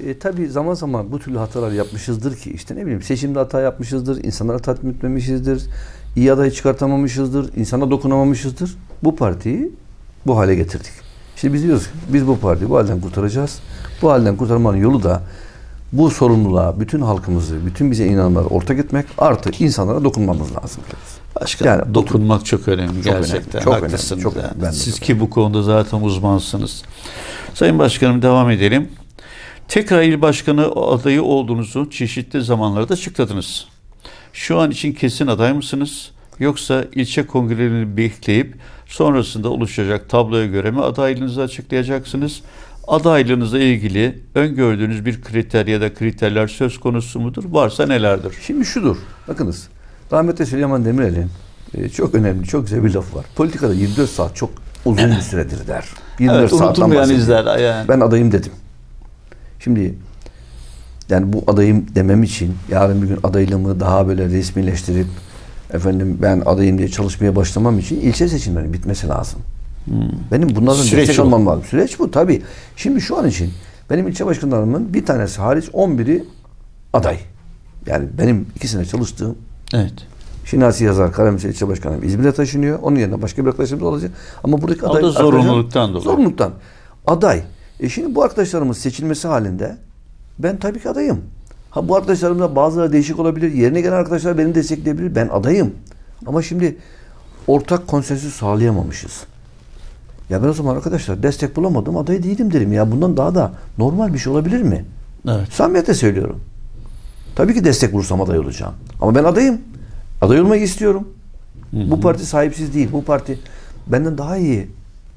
yani. E, tabii zaman zaman bu türlü hatalar yapmışızdır ki işte ne bileyim seçimde hata yapmışızdır, insanlara tatmin etmemişizdir, iyi adayı çıkartamamışızdır, insana dokunamamışızdır. Bu partiyi bu hale getirdik. Şimdi biz diyoruz ki biz bu partiyi bu halden kurtaracağız. Bu halden kurtarmanın yolu da bu sorumluluğa bütün halkımızı, bütün bize inananları ortak etmek artı insanlara dokunmamız lazım. Başka Yani dokunmak çok önemli Çok gerçekten. önemli, çok önemli, Haklısınız çok yani. önemli. Ben Siz ki bu konuda zaten uzmansınız. Sayın Başkanım devam edelim. Tekrar il başkanı adayı olduğunuzu çeşitli zamanlarda açıkladınız. Şu an için kesin aday mısınız? Yoksa ilçe kongrelerini bekleyip sonrasında oluşacak tabloya göre mi adaylığınızı açıklayacaksınız? Adaylığınızla ilgili öngördüğünüz bir kriter ya da kriterler söz konusu mudur? Varsa nelerdir? Şimdi şudur. Bakınız. Rahmetli Süleyman Demirel'in e, çok önemli, çok güzel bir lafı var. Politikada 24 saat çok uzun bir süredir der. 24 evet, saatten bahsediyor. izler yani. Ben adayım dedim. Şimdi yani bu adayım demem için yarın bir gün adaylığımı daha böyle resmileştirip efendim ben adayım diye çalışmaya başlamam için ilçe seçimlerinin bitmesi lazım. Hmm. Benim bunlardan Süreç destek almam lazım. Süreç bu tabii. Şimdi şu an için benim ilçe başkanlarımın bir tanesi hariç 11'i aday. Yani benim iki sene çalıştığım Evet. Şinasi yazar Karamürsel ilçe başkanım İzmir'e taşınıyor. Onun yerine başka bir arkadaşımız olacak. Ama buradaki aday... O da zorunluluktan dolayı. Zorunluluktan. Aday. E şimdi bu arkadaşlarımız seçilmesi halinde ben tabii ki adayım. Ha bu arkadaşlarımda bazıları değişik olabilir. Yerine gelen arkadaşlar beni destekleyebilir. Ben adayım. Ama şimdi ortak konsensüs sağlayamamışız. Ya ben o zaman arkadaşlar destek bulamadım aday değilim derim. Ya bundan daha da normal bir şey olabilir mi? Evet. Samimiyetle söylüyorum. Tabii ki destek bulursam aday olacağım. Ama ben adayım. Aday olmayı istiyorum. Hı hı. Bu parti sahipsiz değil. Bu parti benden daha iyi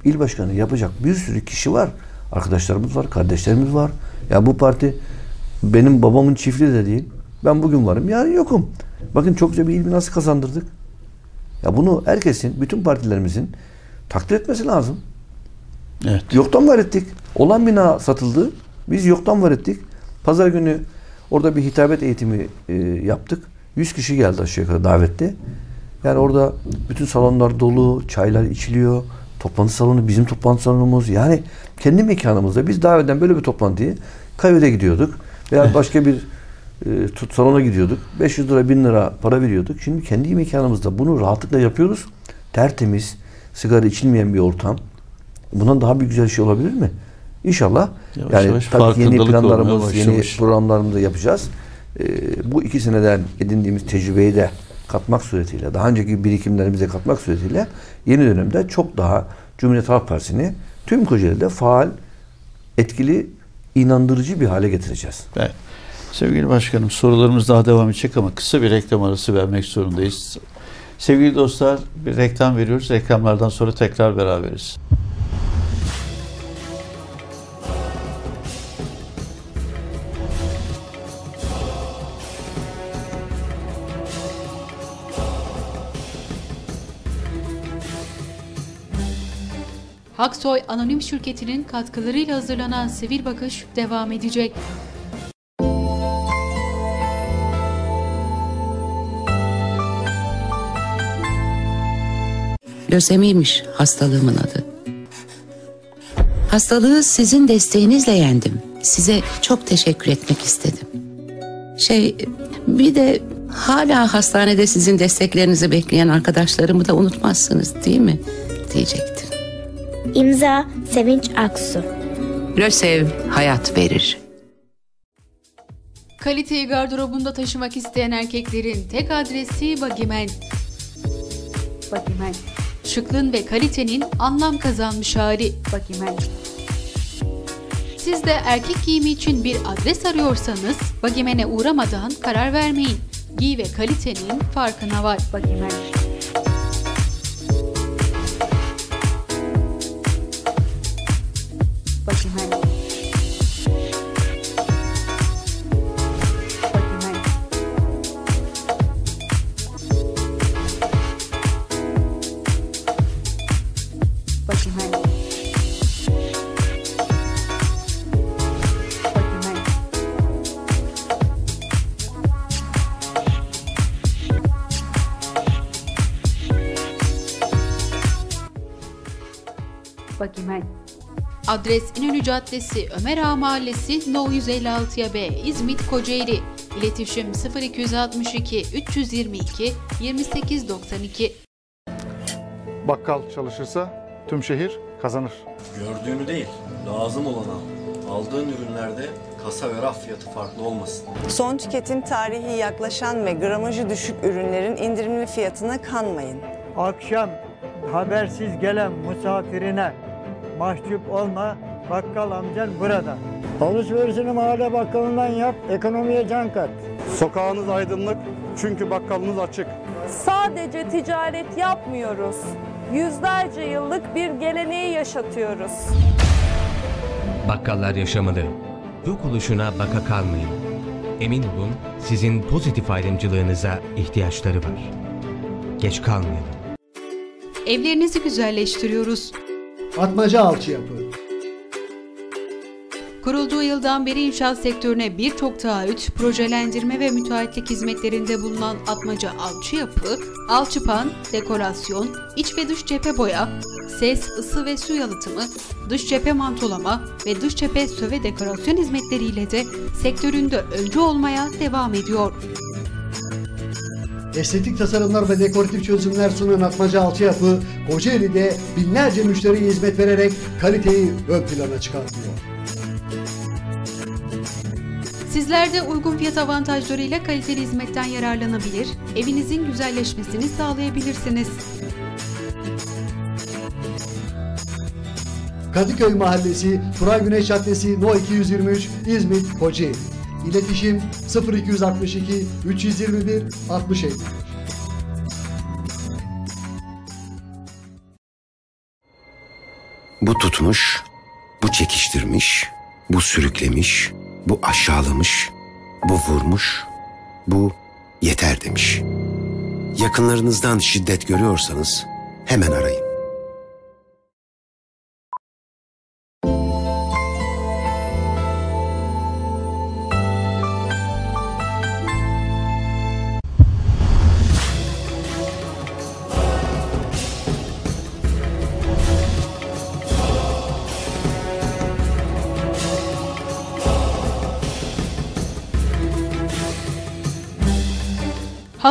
il başkanı yapacak bir sürü kişi var. Arkadaşlarımız var, kardeşlerimiz var. Ya bu parti benim babamın çiftliği de değil. Ben bugün varım, yarın yokum. Bakın çok güzel bir ilmi nasıl kazandırdık. Ya bunu herkesin, bütün partilerimizin takdir etmesi lazım. Evet. Yoktan var ettik. Olan bina satıldı. Biz yoktan var ettik. Pazar günü orada bir hitabet eğitimi e, yaptık. 100 kişi geldi aşağı yukarı davetli. Yani orada bütün salonlar dolu, çaylar içiliyor. Toplantı salonu bizim toplantı salonumuz. Yani kendi mekanımızda biz daha önceden böyle bir toplantıyı kahvede gidiyorduk. Veya başka bir e, tut salona gidiyorduk. 500 lira 1000 lira para veriyorduk. Şimdi kendi mekanımızda bunu rahatlıkla yapıyoruz. Tertemiz, sigara içilmeyen bir ortam. Bundan daha bir güzel şey olabilir mi? İnşallah. Yavaş yani yavaş tabii yeni planlarımız, yeni programlarımızı yapacağız. Ee, bu iki seneden edindiğimiz tecrübeyi de katmak suretiyle, daha önceki birikimlerimize katmak suretiyle yeni dönemde çok daha Cumhuriyet Halk Partisi'ni tüm Kocaeli'de faal, etkili, inandırıcı bir hale getireceğiz. Evet. Sevgili Başkanım sorularımız daha devam edecek ama kısa bir reklam arası vermek zorundayız. Sevgili dostlar bir reklam veriyoruz. Reklamlardan sonra tekrar beraberiz. Aksoy Anonim Şirketi'nin katkılarıyla hazırlanan Sivil Bakış devam edecek. Lösemiymiş hastalığımın adı. Hastalığı sizin desteğinizle yendim. Size çok teşekkür etmek istedim. Şey bir de hala hastanede sizin desteklerinizi bekleyen arkadaşlarımı da unutmazsınız değil mi? diyecektim. İmza Sevinç Aksu. Lösev hayat verir. Kaliteyi gardırobunda taşımak isteyen erkeklerin tek adresi Bagimen. Bagimen. Şıklığın ve kalitenin anlam kazanmış hali Bagimen. Siz de erkek giyimi için bir adres arıyorsanız Bagimen'e uğramadan karar vermeyin. Giy ve kalitenin farkına var Bagimen. Bakimen. Adres İnönü Caddesi, Ömer Ağa Mahallesi, No 156'ya B, İzmit, Kocaeli. İletişim 0262 322 2892. Bakkal çalışırsa tüm şehir kazanır. Gördüğünü değil, lazım olanı al. Aldığın ürünlerde kasa ve raf fiyatı farklı olmasın. Son tüketim tarihi yaklaşan ve gramajı düşük ürünlerin indirimli fiyatına kanmayın. Akşam habersiz gelen misafirine mahcup olma, bakkal amcan burada. Alışverişini mahalle bakkalından yap, ekonomiye can kat. Sokağınız aydınlık çünkü bakkalınız açık. Sadece ticaret yapmıyoruz. Yüzlerce yıllık bir geleneği yaşatıyoruz. Bakkallar yaşamalı. Yok oluşuna baka kalmayın. Emin olun sizin pozitif ayrımcılığınıza ihtiyaçları var. Geç kalmayın. Evlerinizi güzelleştiriyoruz Atmaca Alçıyapı Kurulduğu yıldan beri inşaat sektörüne birçok taahhüt, projelendirme ve müteahhitlik hizmetlerinde bulunan Atmaca Alçı Yapı, alçıpan, dekorasyon, iç ve dış cephe boya, ses, ısı ve su yalıtımı, dış cephe mantolama ve dış cephe söve dekorasyon hizmetleriyle de sektöründe öncü olmaya devam ediyor. Estetik tasarımlar ve dekoratif çözümler sunan Atmaca Alçıyapı, Kocaeli'de binlerce müşteriye hizmet vererek kaliteyi ön plana çıkartıyor. Sizler de uygun fiyat avantajlarıyla kaliteli hizmetten yararlanabilir, evinizin güzelleşmesini sağlayabilirsiniz. Kadıköy Mahallesi, Turay Güneş Caddesi, No 223, İzmit, Kocaeli. İletişim 0262 321 60 Bu tutmuş, bu çekiştirmiş, bu sürüklemiş, bu aşağılamış, bu vurmuş, bu yeter demiş. Yakınlarınızdan şiddet görüyorsanız hemen arayın.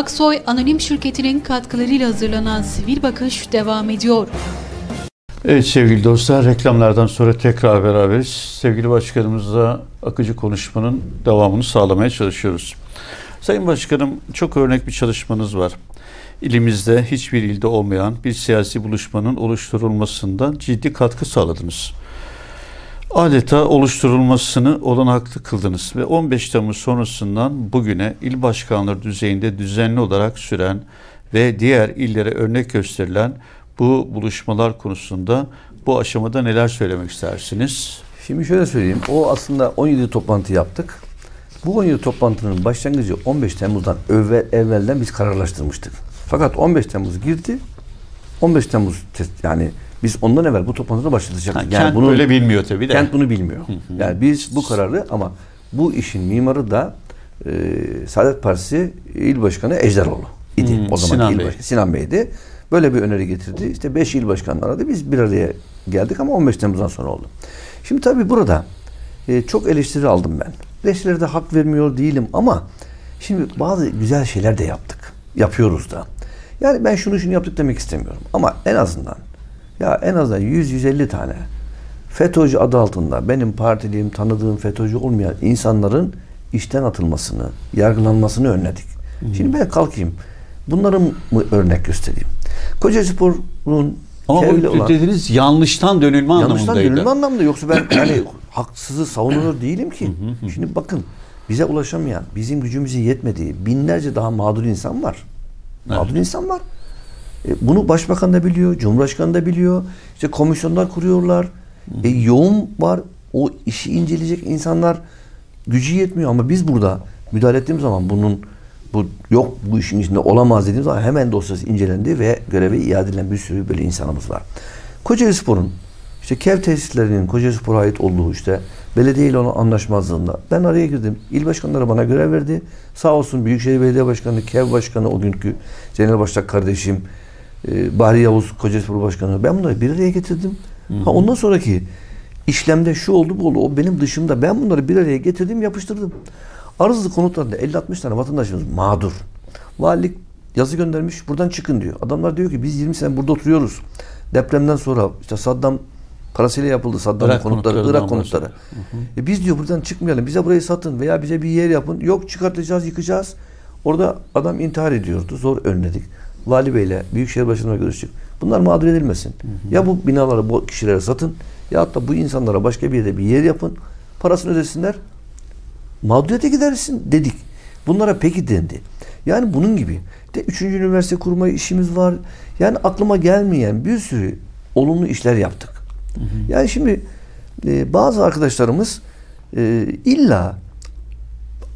Haksoy Anonim Şirketi'nin katkılarıyla hazırlanan Sivil Bakış devam ediyor. Evet sevgili dostlar reklamlardan sonra tekrar beraberiz. Sevgili başkanımızla akıcı konuşmanın devamını sağlamaya çalışıyoruz. Sayın Başkanım çok örnek bir çalışmanız var. İlimizde hiçbir ilde olmayan bir siyasi buluşmanın oluşturulmasında ciddi katkı sağladınız. Adeta oluşturulmasını olanaklı kıldınız ve 15 Temmuz sonrasından bugüne il başkanları düzeyinde düzenli olarak süren ve diğer illere örnek gösterilen bu buluşmalar konusunda bu aşamada neler söylemek istersiniz? Şimdi şöyle söyleyeyim. O aslında 17 toplantı yaptık. Bu 17 toplantının başlangıcı 15 Temmuz'dan evvel, evvelden biz kararlaştırmıştık. Fakat 15 Temmuz girdi. 15 Temmuz yani biz ondan evvel bu toplantıda başlatacaktık. Ha, yani kent bunu böyle bilmiyor tabii de. Kent bunu bilmiyor. yani biz bu kararı ama bu işin mimarı da e, Saadet Partisi İl Başkanı Ejderoğlu idi. Hmm, o zaman Sinan, il Bey. Başkanı, Sinan Bey'di. Böyle bir öneri getirdi. İşte 5 il başkanları aradı. Biz bir araya geldik ama 15 Temmuz'dan sonra oldu. Şimdi tabii burada e, çok eleştiri aldım ben. Eleştirilerde hak vermiyor değilim ama şimdi bazı güzel şeyler de yaptık. Yapıyoruz da. Yani ben şunu şunu yaptık demek istemiyorum. Ama en azından ya en azından 100-150 tane FETÖ'cü adı altında benim partiliyim, tanıdığım FETÖ'cü olmayan insanların işten atılmasını, yargılanmasını önledik. Hı. Şimdi ben kalkayım. Bunları mı örnek göstereyim? Kocaelispor'un ama o olan, dediniz yanlıştan dönülme yanlıştan anlamındaydı. Yanlıştan dönülme anlamında. Yoksa ben yani haksızı savunur değilim ki. Şimdi bakın bize ulaşamayan, bizim gücümüzün yetmediği binlerce daha mağdur insan var. Mağdur evet. insan var. E, bunu başbakan da biliyor, cumhurbaşkanı da biliyor. İşte komisyonlar kuruyorlar. E, yoğun var. O işi inceleyecek insanlar gücü yetmiyor ama biz burada müdahale ettiğimiz zaman bunun bu yok bu işin içinde olamaz dediğimiz zaman hemen dosyası incelendi ve göreve iade edilen bir sürü böyle insanımız var. Kocaeli Spor'un işte KEV tesislerinin Kocaeli Spor'a ait olduğu işte belediye ile olan anlaşmazlığında ben araya girdim. İl başkanları bana görev verdi. Sağ olsun Büyükşehir Belediye Başkanı, KEV Başkanı o günkü Cenel Baştak kardeşim, e, Bahri Yavuz Kocaeli Başkanı ben bunları bir araya getirdim. Hı hı. Ha, ondan sonraki işlemde şu oldu bu oldu. O benim dışımda. Ben bunları bir araya getirdim yapıştırdım. Arızlı konutlarında 50-60 tane vatandaşımız mağdur. Valilik yazı göndermiş buradan çıkın diyor. Adamlar diyor ki biz 20 sene burada oturuyoruz. Depremden sonra işte Saddam parasıyla yapıldı Saddam'ın konutları, Irak konutları. Hı hı. E biz diyor buradan çıkmayalım. Bize burayı satın veya bize bir yer yapın. Yok çıkartacağız, yıkacağız. Orada adam intihar ediyordu. Zor önledik. Vali Bey'le Büyükşehir Başkanı'na görüştük. Bunlar mağdur edilmesin. Hı hı. Ya bu binaları bu kişilere satın ya da bu insanlara başka bir yerde bir yer yapın. Parasını ödesinler. Mağduriyete gidersin dedik. Bunlara peki dendi. Yani bunun gibi. De üçüncü üniversite kurma işimiz var. Yani aklıma gelmeyen bir sürü olumlu işler yaptık. Hı hı. Yani şimdi e, bazı arkadaşlarımız e, illa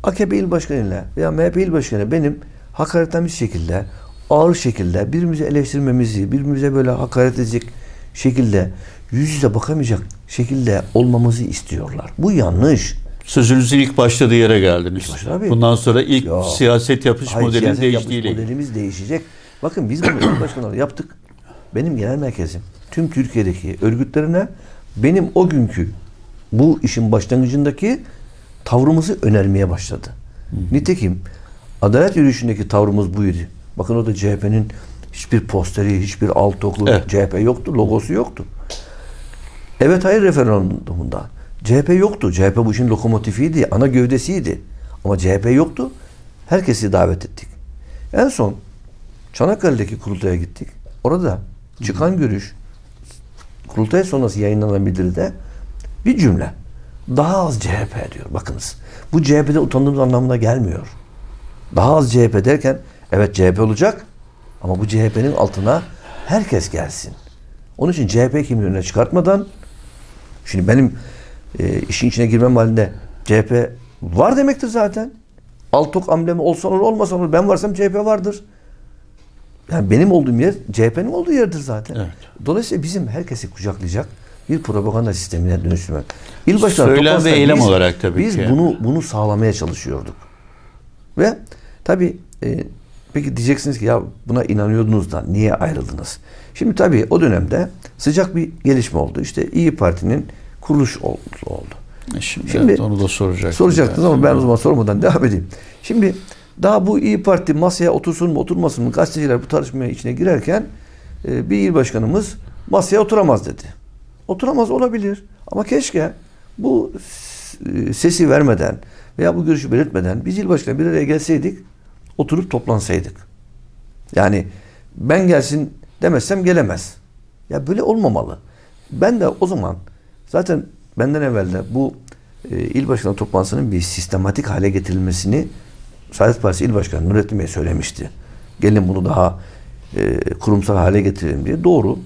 AKP il başkanıyla veya MHP il başkanı benim hakaretlenmiş şekilde ağır şekilde birbirimizi eleştirmemizi, birbirimize böyle hakaret edecek şekilde yüz yüze bakamayacak şekilde olmamızı istiyorlar. Bu yanlış. Sözünüzün ilk başladığı yere geldiniz. Tabii. Bundan sonra ilk Ya. siyaset yapış Hayır, modelinin siyaset yapış değiştiğiyle ilgili. modelimiz değişecek. Bakın biz bunu il başkanları yaptık. Benim genel merkezim tüm Türkiye'deki örgütlerine benim o günkü bu işin başlangıcındaki tavrımızı önermeye başladı. Nitekim adalet yürüyüşündeki tavrımız buydu. Bakın o da CHP'nin hiçbir posteri, hiçbir alt oklu Evet. CHP yoktu, logosu yoktu. Evet hayır referandumunda. CHP yoktu. CHP bu işin lokomotifiydi, ana gövdesiydi. Ama CHP yoktu. Herkesi davet ettik. En son Çanakkale'deki kurultaya gittik. Orada çıkan görüş kurultay sonrası yayınlanan bildiride bir cümle. Daha az CHP diyor. Bakınız. Bu CHP'de utandığımız anlamına gelmiyor. Daha az CHP derken evet CHP olacak ama bu CHP'nin altına herkes gelsin. Onun için CHP kimliğini çıkartmadan şimdi benim e, işin içine girmem halinde CHP var demektir zaten. Altok amblemi olsa olur olmasa olur. Ben varsam CHP vardır. Yani benim olduğum yer CHP'nin olduğu yerdir zaten. Dolayısıyla bizim herkesi kucaklayacak bir propaganda sistemine dönüştürmek. İl başkanı Söylem ve eylem biz- olarak tabii Biz ki. bunu bunu sağlamaya çalışıyorduk. Ve tabii e, peki diyeceksiniz ki ya buna inanıyordunuz da niye ayrıldınız? Şimdi tabii o dönemde sıcak bir gelişme oldu. İşte İyi Parti'nin kuruluş oldu. oldu. E Şimdi, evet, onu da soracaktım. Soracaktınız ama ben o zaman sormadan devam edeyim. Şimdi daha bu İyi Parti masaya otursun mu oturmasın mı gazeteciler bu tartışmaya içine girerken e, bir il başkanımız masaya oturamaz dedi. Oturamaz olabilir ama keşke bu e, sesi vermeden veya bu görüşü belirtmeden biz il başkanı bir araya gelseydik oturup toplansaydık. Yani ben gelsin demezsem gelemez. Ya böyle olmamalı. Ben de o zaman zaten benden evvel de bu e, il başkanı toplantısının bir sistematik hale getirilmesini Saadet Partisi İl Başkanı Nurettin Bey söylemişti. Gelin bunu daha e, kurumsal hale getirelim diye. Doğru.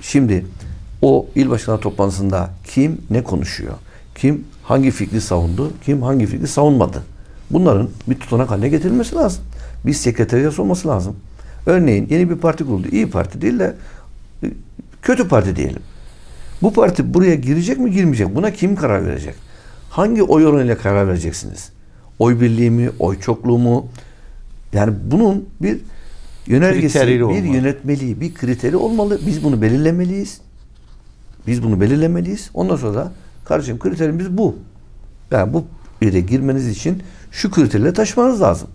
Şimdi o il başkanı toplantısında kim ne konuşuyor? Kim hangi fikri savundu? Kim hangi fikri savunmadı? Bunların bir tutanak haline getirilmesi lazım. Bir sekreteriyası olması lazım. Örneğin yeni bir parti kuruldu. İyi parti değil de e, kötü parti diyelim. Bu parti buraya girecek mi girmeyecek? Buna kim karar verecek? Hangi oy oranıyla karar vereceksiniz? Oy birliği mi? Oy çokluğu mu? Yani bunun bir yönergesi, Kriteri bir olmalı. yönetmeliği, bir kriteri olmalı. Biz bunu belirlemeliyiz. Biz bunu belirlemeliyiz. Ondan sonra da kardeşim kriterimiz bu. Yani bu yere girmeniz için şu kriterle taşımanız lazım.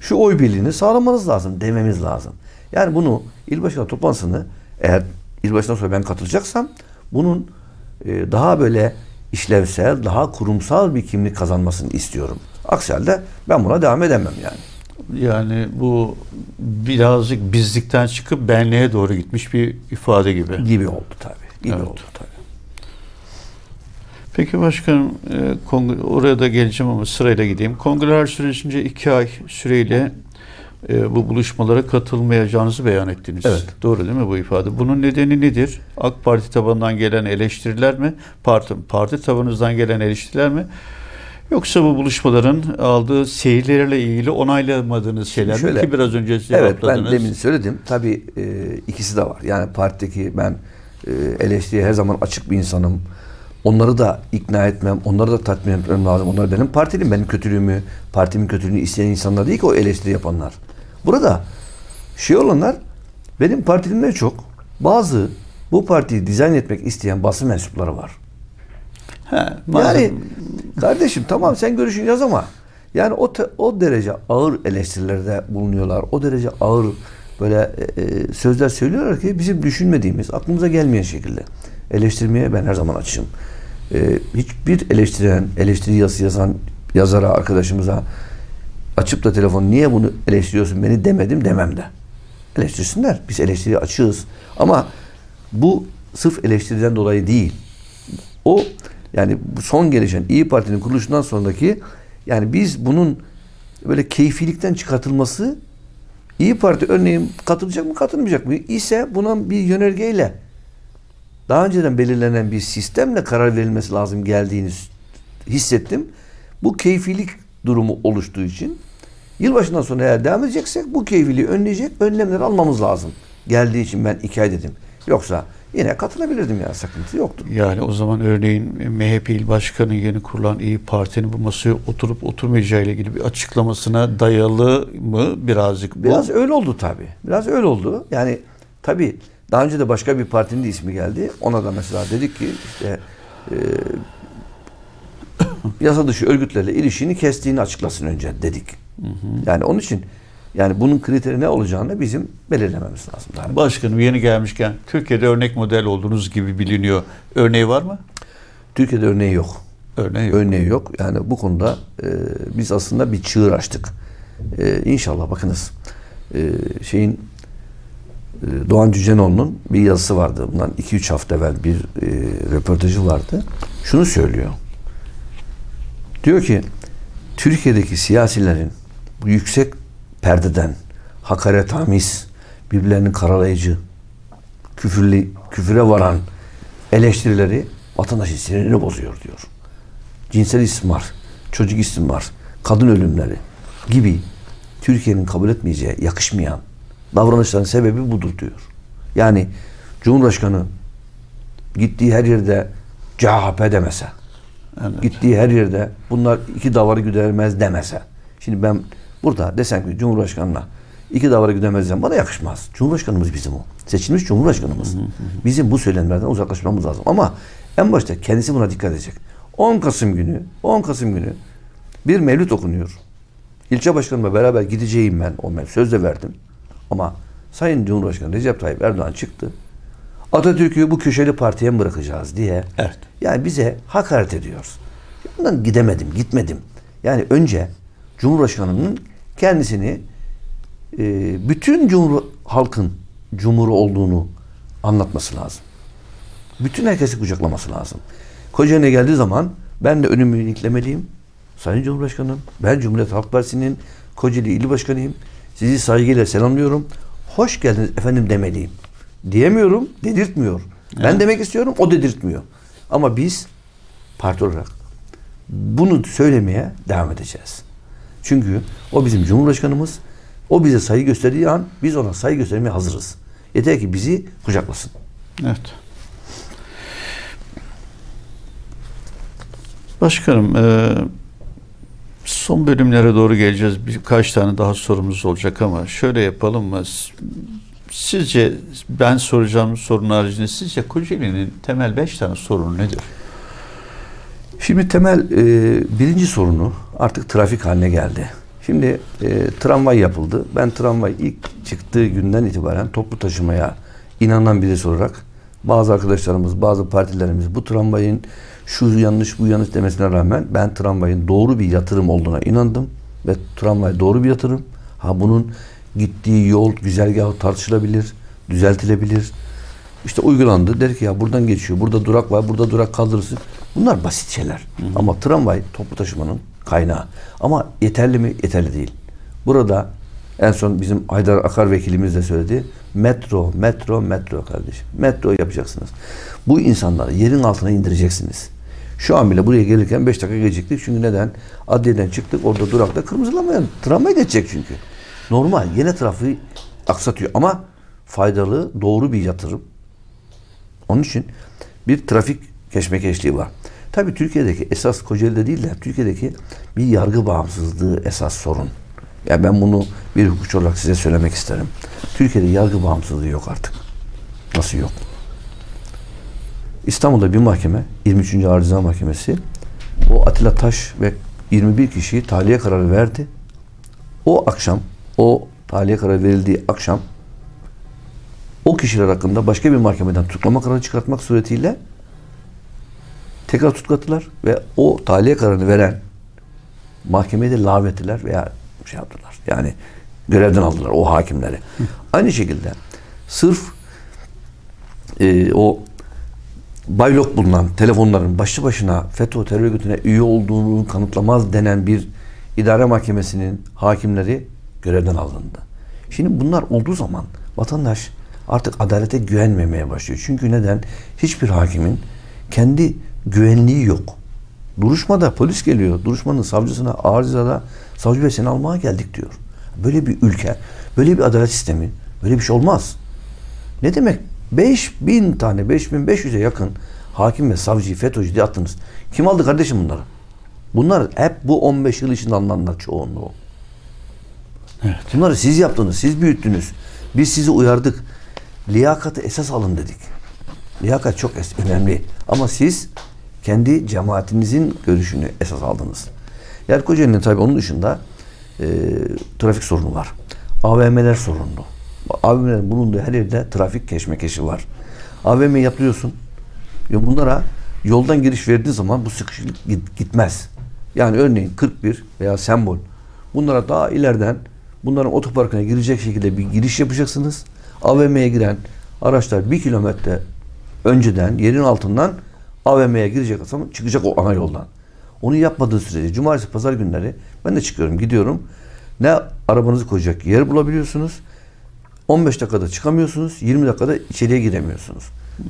Şu oy birliğini sağlamanız lazım dememiz lazım. Yani bunu il başkanı toplantısını eğer il başından sonra ben katılacaksam bunun e, daha böyle işlevsel, daha kurumsal bir kimlik kazanmasını istiyorum. Aksi halde ben buna devam edemem yani. Yani bu birazcık bizlikten çıkıp benliğe doğru gitmiş bir ifade gibi. Gibi oldu tabii. Gibi Evet. oldu tabii. Peki başkanım, e, kongre, oraya da geleceğim ama sırayla gideyim. Kongreler sürecince iki ay süreyle e, bu buluşmalara katılmayacağınızı beyan ettiniz. Evet. Doğru değil mi bu ifade? Bunun nedeni nedir? AK Parti tabanından gelen eleştiriler mi? Parti, parti tabanınızdan gelen eleştiriler mi? Yoksa bu buluşmaların aldığı seyirlerle ilgili onaylamadığınız şeyler mi? Şöyle, Ki biraz önce Evet cevapladınız. ben demin söyledim. Tabii e, ikisi de var. Yani partideki ben e, eleştiriye her zaman açık bir insanım. Onları da ikna etmem, onları da tatmin etmem lazım. Onlar benim partilim, benim kötülüğümü, partimin kötülüğünü isteyen insanlar değil ki o eleştiri yapanlar. Burada şey olanlar benim partilimden çok bazı bu partiyi dizayn etmek isteyen basın mensupları var. yani kardeşim tamam sen görüşün yaz ama yani o te- o derece ağır eleştirilerde bulunuyorlar. O derece ağır böyle e, e, sözler söylüyorlar ki bizim düşünmediğimiz, aklımıza gelmeyen şekilde eleştirmeye ben her zaman açığım. E, hiçbir eleştiren, eleştiri yazısı yazan yazara, arkadaşımıza açıp da telefon niye bunu eleştiriyorsun beni demedim demem de. Eleştirsinler. Biz eleştiriye açığız. Ama bu sırf eleştiriden dolayı değil. O yani son gelişen İyi Parti'nin kuruluşundan sonraki yani biz bunun böyle keyfilikten çıkartılması İyi Parti örneğin katılacak mı katılmayacak mı ise buna bir yönergeyle daha önceden belirlenen bir sistemle karar verilmesi lazım geldiğini hissettim. Bu keyfilik durumu oluştuğu için yılbaşından sonra eğer devam edeceksek bu keyfiliği önleyecek önlemler almamız lazım. Geldiği için ben iki ay dedim. Yoksa yine katılabilirdim ya sıkıntı yoktu. Yani o zaman örneğin MHP il başkanı yeni kurulan İyi Parti'nin bu masaya oturup oturmayacağı ile ilgili bir açıklamasına dayalı mı birazcık bu? Biraz öyle oldu tabii. Biraz öyle oldu. Yani tabii daha önce de başka bir partinin de ismi geldi. Ona da mesela dedik ki işte e, yasa dışı örgütlerle ilişkini kestiğini açıklasın önce dedik. Yani onun için yani bunun kriteri ne olacağını bizim belirlememiz lazım. Daha. Başkanım yeni gelmişken Türkiye'de örnek model olduğunuz gibi biliniyor. Örneği var mı? Türkiye'de örneği yok. Örneği yok. Örneği yok. Yani bu konuda e, biz aslında bir çığır açtık. E, inşallah bakınız e, şeyin Doğan Cücenoğlu'nun bir yazısı vardı. Bundan 2-3 hafta evvel bir e, röportajı vardı. Şunu söylüyor. Diyor ki Türkiye'deki siyasilerin bu yüksek perdeden hakaretamiz, birbirlerinin karalayıcı, küfürlü, küfüre varan eleştirileri vatandaşın sinirini bozuyor diyor. Cinsel istismar, çocuk istismar, kadın ölümleri gibi Türkiye'nin kabul etmeyeceği, yakışmayan davranışların sebebi budur diyor. Yani Cumhurbaşkanı gittiği her yerde CHP demese, evet. gittiği her yerde bunlar iki davarı güdermez demese. Şimdi ben burada desem ki Cumhurbaşkanı'na iki davarı güdemezden bana yakışmaz. Cumhurbaşkanımız bizim o. Seçilmiş Cumhurbaşkanımız. Bizim bu söylemlerden uzaklaşmamız lazım. Ama en başta kendisi buna dikkat edecek. 10 Kasım günü, 10 Kasım günü bir mevlüt okunuyor. İlçe başkanımla beraber gideceğim ben o mevlüt. Söz de verdim. Ama Sayın Cumhurbaşkanı Recep Tayyip Erdoğan çıktı. Atatürk'ü bu köşeli partiye mi bırakacağız diye. Evet. Yani bize hakaret ediyoruz. Bundan gidemedim, gitmedim. Yani önce Cumhurbaşkanı'nın kendisini e, bütün cumhur halkın cumhuru olduğunu anlatması lazım. Bütün herkesi kucaklaması lazım. Kocaeli'ne geldiği zaman ben de önümü iliklemeliyim. Sayın Cumhurbaşkanım, ben Cumhuriyet Halk Partisi'nin Kocaeli İl Başkanıyım. Sizi saygıyla selamlıyorum. Hoş geldiniz efendim demeliyim. Diyemiyorum, dedirtmiyor. Evet. Ben demek istiyorum, o dedirtmiyor. Ama biz parti olarak bunu söylemeye devam edeceğiz. Çünkü o bizim Cumhurbaşkanımız. O bize saygı gösterdiği an biz ona saygı göstermeye hazırız. Yeter ki bizi kucaklasın. Evet. Başkanım, e, son bölümlere doğru geleceğiz. Birkaç tane daha sorumuz olacak ama şöyle yapalım mı? Sizce ben soracağım sorun haricinde sizce Kocaeli'nin temel beş tane sorunu nedir? Şimdi temel e, birinci sorunu artık trafik haline geldi. Şimdi e, tramvay yapıldı. Ben tramvay ilk çıktığı günden itibaren toplu taşımaya inanan birisi olarak bazı arkadaşlarımız, bazı partilerimiz bu tramvayın şu yanlış bu yanlış demesine rağmen ben tramvayın doğru bir yatırım olduğuna inandım ve tramvay doğru bir yatırım. Ha bunun gittiği yol, güzergahı tartışılabilir, düzeltilebilir. İşte uygulandı. Der ki ya buradan geçiyor, burada durak var, burada durak kaldırırsın. Bunlar basit şeyler. Hı. Ama tramvay toplu taşımanın kaynağı. Ama yeterli mi? Yeterli değil. Burada en son bizim Haydar Akar vekilimiz de söyledi. Metro, metro, metro kardeşim. Metro yapacaksınız. Bu insanları yerin altına indireceksiniz. Şu an bile buraya gelirken 5 dakika geciktik. Çünkü neden? Adliyeden çıktık. Orada durakta kırmızılamayan tramvay geçecek çünkü. Normal. Yine trafiği aksatıyor. Ama faydalı, doğru bir yatırım. Onun için bir trafik keşmekeşliği var. Tabii Türkiye'deki esas Kocaeli'de değil de Türkiye'deki bir yargı bağımsızlığı esas sorun. Ya yani ben bunu bir hukukçu olarak size söylemek isterim. Türkiye'de yargı bağımsızlığı yok artık. Nasıl yok? İstanbul'da bir mahkeme, 23. Ağır Ceza Mahkemesi o Atilla Taş ve 21 kişiyi tahliye kararı verdi. O akşam, o tahliye kararı verildiği akşam o kişiler hakkında başka bir mahkemeden tutuklama kararı çıkartmak suretiyle tekrar tutukladılar ve o tahliye kararını veren mahkemeyi de lağvettiler veya şey yaptılar. Yani görevden aldılar o hakimleri. Hı. Aynı şekilde sırf e, o baylok bulunan telefonların başlı başına FETÖ terör örgütüne üye olduğunu kanıtlamaz denen bir idare mahkemesinin hakimleri görevden alındı. Şimdi bunlar olduğu zaman vatandaş artık adalete güvenmemeye başlıyor. Çünkü neden? Hiçbir hakimin kendi güvenliği yok. Duruşmada polis geliyor. Duruşmanın savcısına ağır cezada savcı bey seni almaya geldik diyor. Böyle bir ülke, böyle bir adalet sistemi, böyle bir şey olmaz. Ne demek 5000 tane, 5500'e yakın hakim ve savcıyı FETÖ'cü diye attınız. Kim aldı kardeşim bunları? Bunlar hep bu 15 yıl içinde alınanlar çoğunluğu. Evet. Bunları siz yaptınız, siz büyüttünüz. Biz sizi uyardık. Liyakatı esas alın dedik. Liyakat çok es- önemli. Ama siz kendi cemaatinizin görüşünü esas aldınız. Yer Kocaeli'nin tabii onun dışında e, trafik sorunu var. AVM'ler sorunlu. AVM'lerin bulunduğu her yerde trafik keşmekeşi var. AVM yapıyorsun ve bunlara yoldan giriş verdiği zaman bu sıkışıklık git- gitmez. Yani örneğin 41 veya sembol. Bunlara daha ileriden bunların otoparkına girecek şekilde bir giriş yapacaksınız. AVM'ye giren araçlar bir kilometre önceden yerin altından AVM'ye girecek zaman çıkacak o ana yoldan. Onu yapmadığı sürece cumartesi pazar günleri ben de çıkıyorum gidiyorum. Ne arabanızı koyacak yer bulabiliyorsunuz. 15 dakikada çıkamıyorsunuz. 20 dakikada içeriye giremiyorsunuz.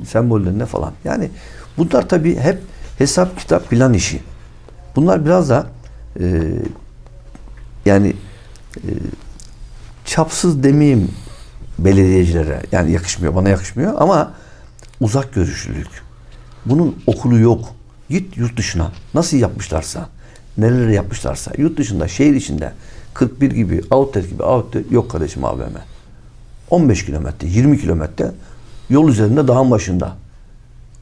Sembollerine falan. Yani bunlar tabii hep hesap kitap plan işi. Bunlar biraz da e, yani e, çapsız demeyeyim belediyecilere. Yani yakışmıyor, bana yakışmıyor ama uzak görüşlülük. Bunun okulu yok. Git yurt dışına. Nasıl yapmışlarsa, neleri yapmışlarsa, yurt dışında, şehir içinde 41 gibi, outlet gibi, outlet yok kardeşim AVM. 15 kilometre, 20 kilometre yol üzerinde dağın başında.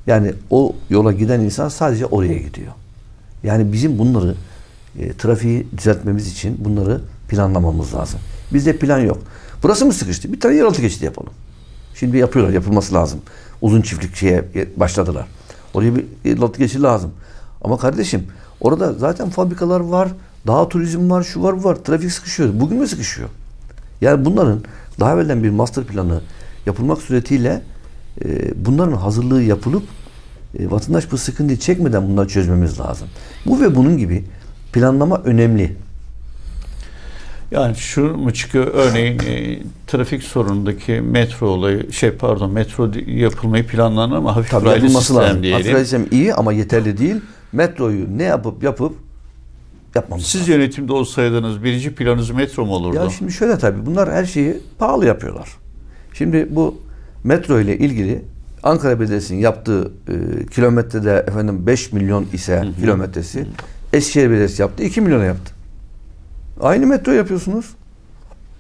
Yani o yola giden insan sadece oraya gidiyor. Yani bizim bunları e, trafiği düzeltmemiz için bunları planlamamız lazım. Bizde plan yok. Burası mı sıkıştı? Bir tane yeraltı geçidi yapalım. Şimdi yapıyorlar, yapılması lazım. Uzun çiftlik şeye başladılar. Oraya bir yeraltı geçidi lazım. Ama kardeşim orada zaten fabrikalar var, dağ turizm var, şu var, bu var. Trafik sıkışıyor. Bugün mü sıkışıyor? Yani bunların daha evvelden bir master planı yapılmak suretiyle e, bunların hazırlığı yapılıp e, vatandaş bu sıkıntıyı çekmeden bunları çözmemiz lazım. Bu ve bunun gibi planlama önemli. Yani şu mu çıkıyor örneğin e, trafik sorunundaki metro olayı şey pardon metro yapılmayı planlanan ama hafif Tabii raylı sistem lazım. diyelim. Hafif raylı sistem iyi ama yeterli değil. Metroyu ne yapıp yapıp yapmamız Siz yönetimde olsaydınız birinci planınız metro mu olurdu? Ya şimdi şöyle tabii bunlar her şeyi pahalı yapıyorlar. Şimdi bu metro ile ilgili Ankara Belediyesi'nin yaptığı e, kilometrede efendim 5 milyon ise kilometresi Eskişehir Belediyesi yaptı 2 milyona yaptı. Aynı metro yapıyorsunuz.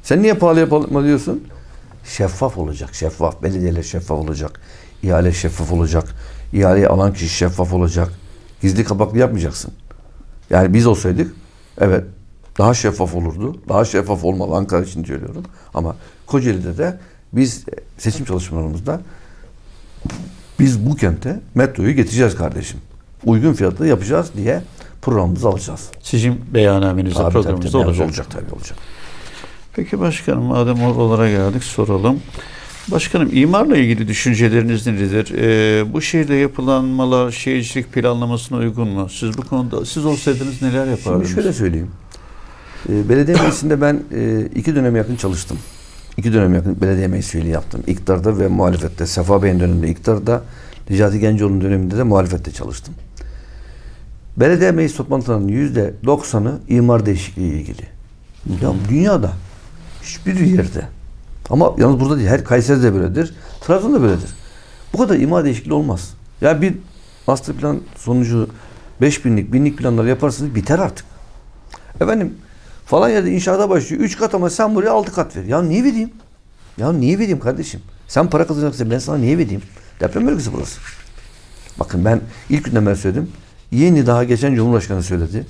Sen niye pahalı yapma diyorsun? Şeffaf olacak, şeffaf. Belediyeler şeffaf olacak. İhale şeffaf olacak. İhaleyi alan kişi şeffaf olacak. Gizli kapaklı yapmayacaksın. Yani biz olsaydık evet daha şeffaf olurdu. Daha şeffaf olmalı Ankara için söylüyorum. Ama Kocaeli'de de biz seçim çalışmalarımızda biz bu kente metroyu getireceğiz kardeşim. Uygun fiyatlı yapacağız diye programımızı alacağız. Sizin beyannamenizde Tabii, programımızda tabii, tabii, olacak. olacak tabii olacak. Peki başkanım madem oralara geldik soralım. Başkanım imarla ilgili düşünceleriniz nedir? Ee, bu şehirde yapılanmalar şehircilik planlamasına uygun mu? Siz bu konuda siz olsaydınız neler yapardınız? Şimdi şöyle söyleyeyim. Ee, belediye meclisinde ben e, iki dönem yakın çalıştım. İki dönem yakın belediye meclis üyeliği yaptım. İktidarda ve muhalefette. Sefa Bey'in döneminde iktidarda, Necati Gencoğlu'nun döneminde de muhalefette çalıştım. Belediye meclis toplantılarının yüzde doksanı imar değişikliği ilgili. Ya dünyada hiçbir yerde ama yalnız burada değil. Her Kayseri'de böyledir. Trabzon'da böyledir. Bu kadar imar değişikliği olmaz. Ya bir master plan sonucu 5 binlik, binlik planlar yaparsınız biter artık. Efendim falan yerde inşaata başlıyor. 3 kat ama sen buraya 6 kat ver. Ya niye vereyim? Ya niye vereyim kardeşim? Sen para kazanacaksın ben sana niye vereyim? Deprem bölgesi burası. Bakın ben ilk günden beri söyledim. Yeni daha geçen Cumhurbaşkanı söyledi.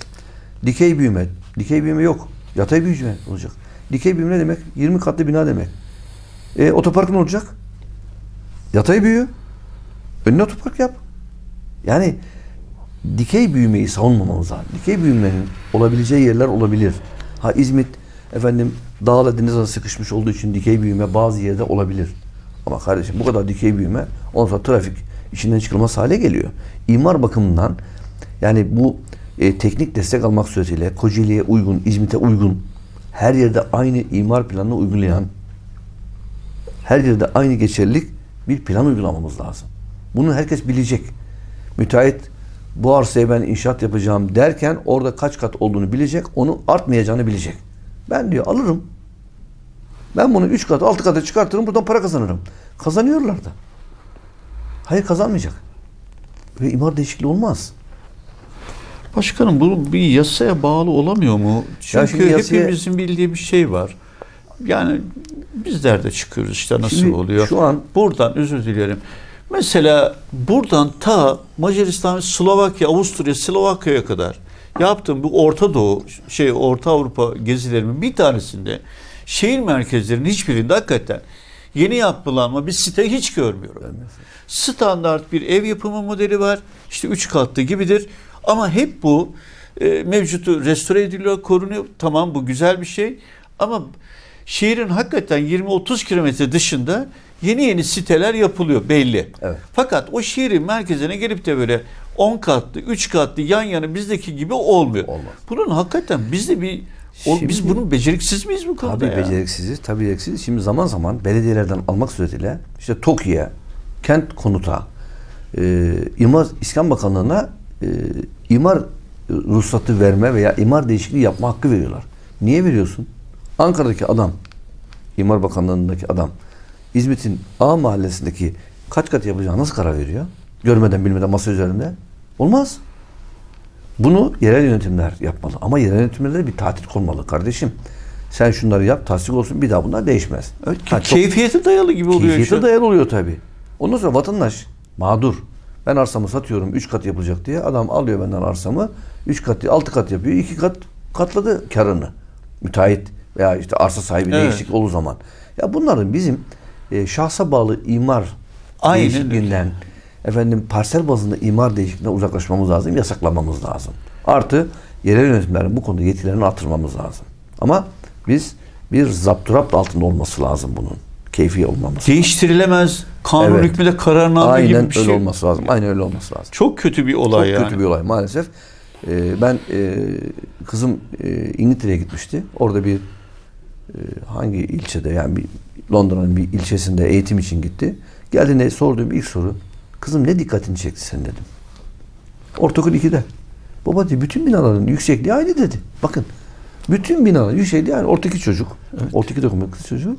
Dikey büyüme. Dikey büyüme yok. Yatay büyüme olacak. Dikey büyüme ne demek? 20 katlı bina demek. E, otopark ne olacak? Yatay büyü. Önüne otopark yap. Yani dikey büyümeyi savunmamamız lazım. Dikey büyümenin olabileceği yerler olabilir. Ha İzmit efendim dağla deniz sıkışmış olduğu için dikey büyüme bazı yerde olabilir. Ama kardeşim bu kadar dikey büyüme ondan sonra trafik içinden çıkılmaz hale geliyor. İmar bakımından yani bu e, teknik destek almak suretiyle Kocaeli'ye uygun, İzmit'e uygun her yerde aynı imar planını uygulayan her yerde aynı geçerlilik bir plan uygulamamız lazım. Bunu herkes bilecek. Müteahhit bu arsaya ben inşaat yapacağım derken orada kaç kat olduğunu bilecek, onu artmayacağını bilecek. Ben diyor alırım. Ben bunu 3 kat, 6 kata çıkartırım, buradan para kazanırım. Kazanıyorlar da. Hayır kazanmayacak. Ve imar değişikliği olmaz. Başkanım bu bir yasaya bağlı olamıyor mu? Çünkü yasaya- hepimizin bildiği bir şey var. Yani bizler de çıkıyoruz işte nasıl Şimdi oluyor. şu an- buradan özür dilerim. Mesela buradan ta Macaristan, Slovakya, Avusturya, Slovakya'ya kadar yaptığım bu Orta Doğu, şey Orta Avrupa gezilerimin bir tanesinde şehir merkezlerinin hiçbirinde hakikaten yeni yapılanma bir site hiç görmüyorum. Standart bir ev yapımı modeli var. İşte üç katlı gibidir. Ama hep bu e, mevcutu restore ediliyor, korunuyor. Tamam bu güzel bir şey. Ama şehrin hakikaten 20-30 kilometre dışında yeni yeni siteler yapılıyor belli. Fakat o şehrin merkezine gelip de böyle 10 katlı, 3 katlı yan yana bizdeki gibi olmuyor. Bunun hakikaten bizde bir o- biz Şimdi- bunun beceriksiz miyiz bu konuda Tabii ya? beceriksiziz, tabii beceriksiz. Şimdi zaman zaman belediyelerden almak suretiyle işte TOKİ'ye, kent konuta, e, İmar İskan Bakanlığı'na e, imar ruhsatı verme veya imar değişikliği yapma hakkı veriyorlar. Niye veriyorsun? Ankara'daki adam, İmar Bakanlığı'ndaki adam, İzmit'in A mahallesindeki kaç kat yapacağını nasıl karar veriyor? Görmeden bilmeden masa üzerinde. Olmaz. Bunu yerel yönetimler yapmalı. Ama yerel yönetimlere bir tatil konmalı kardeşim. Sen şunları yap, tasdik olsun bir daha bunlar değişmez. Ha, çok- Keyfiyete dayalı gibi oluyor Keyfiyete işte. dayalı oluyor tabii. Ondan sonra vatandaş mağdur. Ben arsamı satıyorum 3 kat yapılacak diye. Adam alıyor benden arsamı 3 kat değil 6 kat yapıyor. 2 kat katladı karını. Müteahhit veya işte arsa sahibi Evet. değişiklik olduğu zaman. Ya bunların bizim e, şahsa bağlı imar Aynen değişikliğinden efendim parsel bazında imar değişikliğinden uzaklaşmamız lazım, yasaklamamız lazım. Artı yerel yönetimlerin bu konuda yetkilerini artırmamız lazım. Ama biz bir zapturapt altında olması lazım bunun. Keyfi olmamız Değiştirilemez kanun Evet. hükmünde kararname Aynen gibi bir öyle şey. olması lazım. Aynen öyle olması lazım. Çok kötü bir olay Çok yani. kötü bir olay maalesef. Ee, ben e, kızım e, İngiltere'ye gitmişti. Orada bir hangi ilçede yani bir Londra'nın bir ilçesinde eğitim için gitti. Geldiğinde sorduğum ilk soru kızım ne dikkatini çekti sen dedim. Ortaokul 2'de. Baba dedi bütün binaların yüksekliği aynı dedi. Bakın bütün binaların yüksekliği aynı. Ortaki çocuk. Ortaki okuyan kız çocuğu.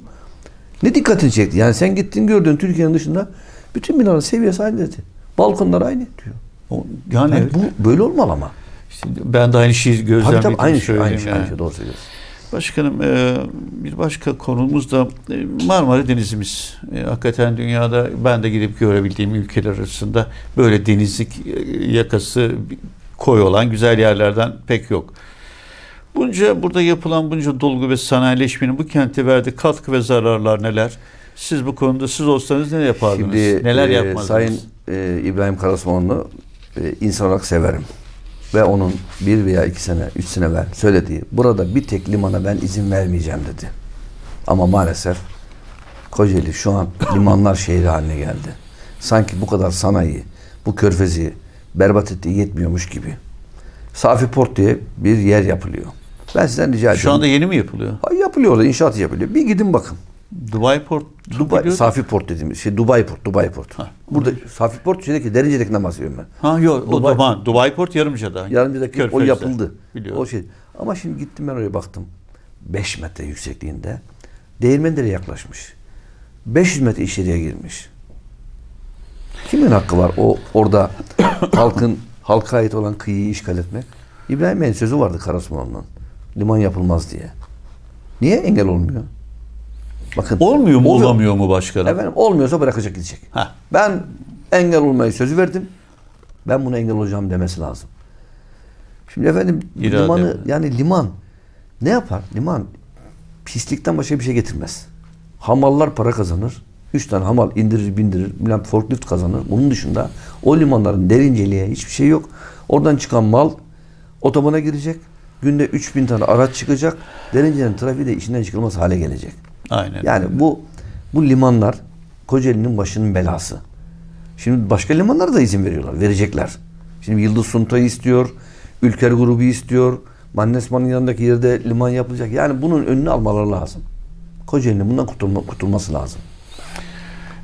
Ne dikkatini çekti? Yani sen gittin gördün Türkiye'nin dışında bütün binaların seviyesi aynı dedi. Balkonlar aynı diyor. yani Yani evet. bu böyle olmalı ama. Şimdi ben de aynı şeyi Tabii gözlemledim. tabii aynı şey, aynı şey, yani. aynı şey doğru söylüyorsun. Başkanım e, bir başka konumuz da e, Marmara Denizimiz. E, Hakikaten dünyada ben de gidip görebildiğim ülkeler arasında böyle denizlik e, yakası koy olan güzel yerlerden pek yok. Bunca burada yapılan bunca dolgu ve sanayileşmenin bu kente verdiği katkı ve zararlar neler? Siz bu konuda siz olsanız ne yapardınız? Şimdi neler e, yapmazdınız? Sayın e, İbrahim Karasmanlı e, insan olarak severim. Ve onun bir veya iki sene, üç sene evvel söylediği burada bir tek limana ben izin vermeyeceğim dedi. Ama maalesef Kocaeli şu an limanlar şehri haline geldi. Sanki bu kadar sanayi, bu körfezi berbat ettiği yetmiyormuş gibi. Safi Port diye bir yer yapılıyor. Ben sizden rica ediyorum. Şu anda yeni mi yapılıyor? Ay, Yapılıyor orada, inşaat yapılıyor. Bir gidin bakın. Dubai Port. Dubai. Safi Port dediğimiz şey Dubai Port, Dubai Port. Burada Safi Port şeydeki Derince'dekinden bahsediyorum ben. Ha yok o Dubai- Dubai Port Yarımca'da. Yarımca'daki o Körfez'de. yapıldı. Biliyorum. O şey. Ama şimdi gittim ben oraya baktım. 5 metre yüksekliğinde. Değirmenlere yaklaşmış. 500 metre içeriye girmiş. Kimin hakkı var o orada halkın halka ait olan kıyıyı işgal etmek? İbrahim Bey'in sözü vardı Karasmanlı'nın. Liman yapılmaz diye. Niye engel olmuyor? Bakın. Olmuyor mu oluyor. olamıyor mu başkanım? Efendim olmuyorsa bırakacak gidecek. Heh. Ben engel olmayı sözü verdim. Ben buna engel olacağım demesi lazım. Şimdi efendim İrade. limanı yani liman ne yapar? Liman pislikten başka bir şey getirmez. Hamallar para kazanır. Üç tane hamal indirir bindirir. Bilmem forklift kazanır. Bunun dışında o limanların derinceliğe hiçbir şey yok. Oradan çıkan mal otobana girecek. Günde 3000 tane araç çıkacak. Derincenin trafiği de işinden çıkılmaz hale gelecek. Aynen. Yani bu bu limanlar Kocaeli'nin başının belası. Şimdi başka limanlara da izin veriyorlar. Verecekler. Şimdi Yıldız Sunta'yı istiyor. Ülker grubu istiyor. Mannesman'ın yanındaki yerde liman yapılacak. Yani bunun önünü almaları lazım. Kocaeli'nin bundan kurtulma, kurtulması lazım.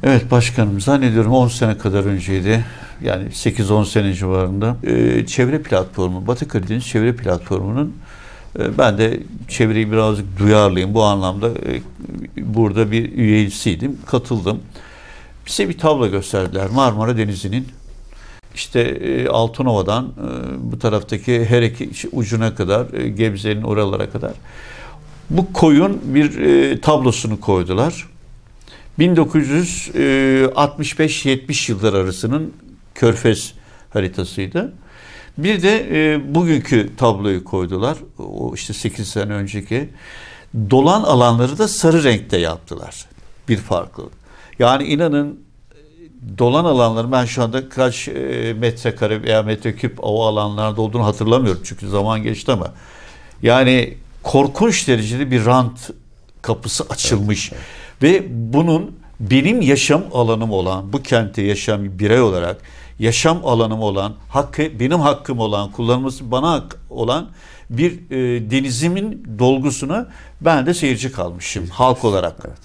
Evet başkanım zannediyorum 10 sene kadar önceydi. Yani 8-10 sene civarında. Ee, çevre platformu, Batı Karadeniz Çevre Platformu'nun ben de çevreyi birazcık duyarlıyım. Bu anlamda e, burada bir üyesiydim, katıldım. bize bir tablo gösterdiler Marmara Denizi'nin işte e, Altınova'dan e, bu taraftaki her iki ucuna kadar Gebze'nin oralara kadar bu koyun bir tablosunu koydular. 1965-70 yıllar arasının Körfez haritasıydı. Bir de e, bugünkü tabloyu koydular. O işte 8 sene önceki. Dolan alanları da sarı renkte yaptılar. Bir farklı. Yani inanın dolan alanları ben şu anda kaç e, metrekare veya metreküp o alanlarda olduğunu hatırlamıyorum. Çünkü zaman geçti ama yani korkunç derecede bir rant kapısı açılmış. Evet, evet. Ve bunun benim yaşam alanım olan, bu kente bir birey olarak yaşam alanım olan, hakkı benim hakkım olan, kullanılması bana hak olan bir e, denizimin dolgusuna ben de seyirci kalmışım evet. halk olarak. Evet.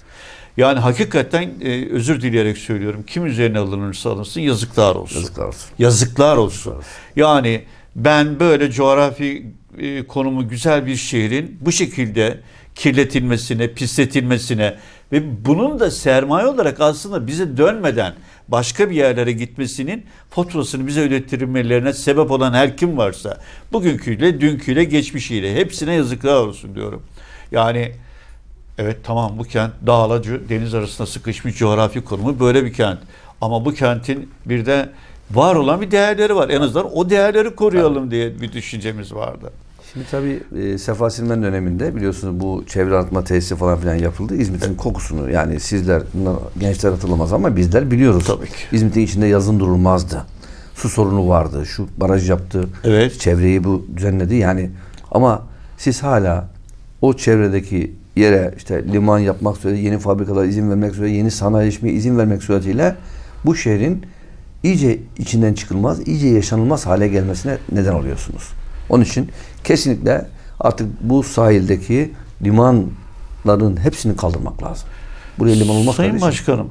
Yani hakikaten e, özür dileyerek söylüyorum. Kim üzerine alınırsa alınsın yazıklar olsun. Yazıklar olsun. Yazıklar olsun. Yazıklar olsun. Yani ben böyle coğrafi e, konumu güzel bir şehrin bu şekilde kirletilmesine, pisletilmesine ve bunun da sermaye olarak aslında bize dönmeden başka bir yerlere gitmesinin faturasını bize ödettirmelerine sebep olan her kim varsa bugünküyle, dünküyle, geçmişiyle hepsine yazıklar olsun diyorum. Yani evet tamam bu kent dağla deniz arasında sıkışmış coğrafi konumu böyle bir kent. Ama bu kentin bir de var olan bir değerleri var. En azından o değerleri koruyalım diye bir düşüncemiz vardı. Şimdi tabii e, Sefa Silmen döneminde biliyorsunuz bu çevre arıtma tesisi falan filan yapıldı. İzmit'in kokusunu yani sizler gençler hatırlamaz ama bizler biliyoruz. Tabii ki. İzmit'in içinde yazın durulmazdı. Su sorunu vardı. Şu baraj yaptı. Evet. Çevreyi bu düzenledi. Yani ama siz hala o çevredeki yere işte liman yapmak suretiyle yeni fabrikalar izin vermek suretiyle yeni sanayileşmeye izin vermek suretiyle bu şehrin iyice içinden çıkılmaz, iyice yaşanılmaz hale gelmesine neden oluyorsunuz. Onun için kesinlikle artık bu sahildeki limanların hepsini kaldırmak lazım. Buraya liman olmak Sayın Başkanım,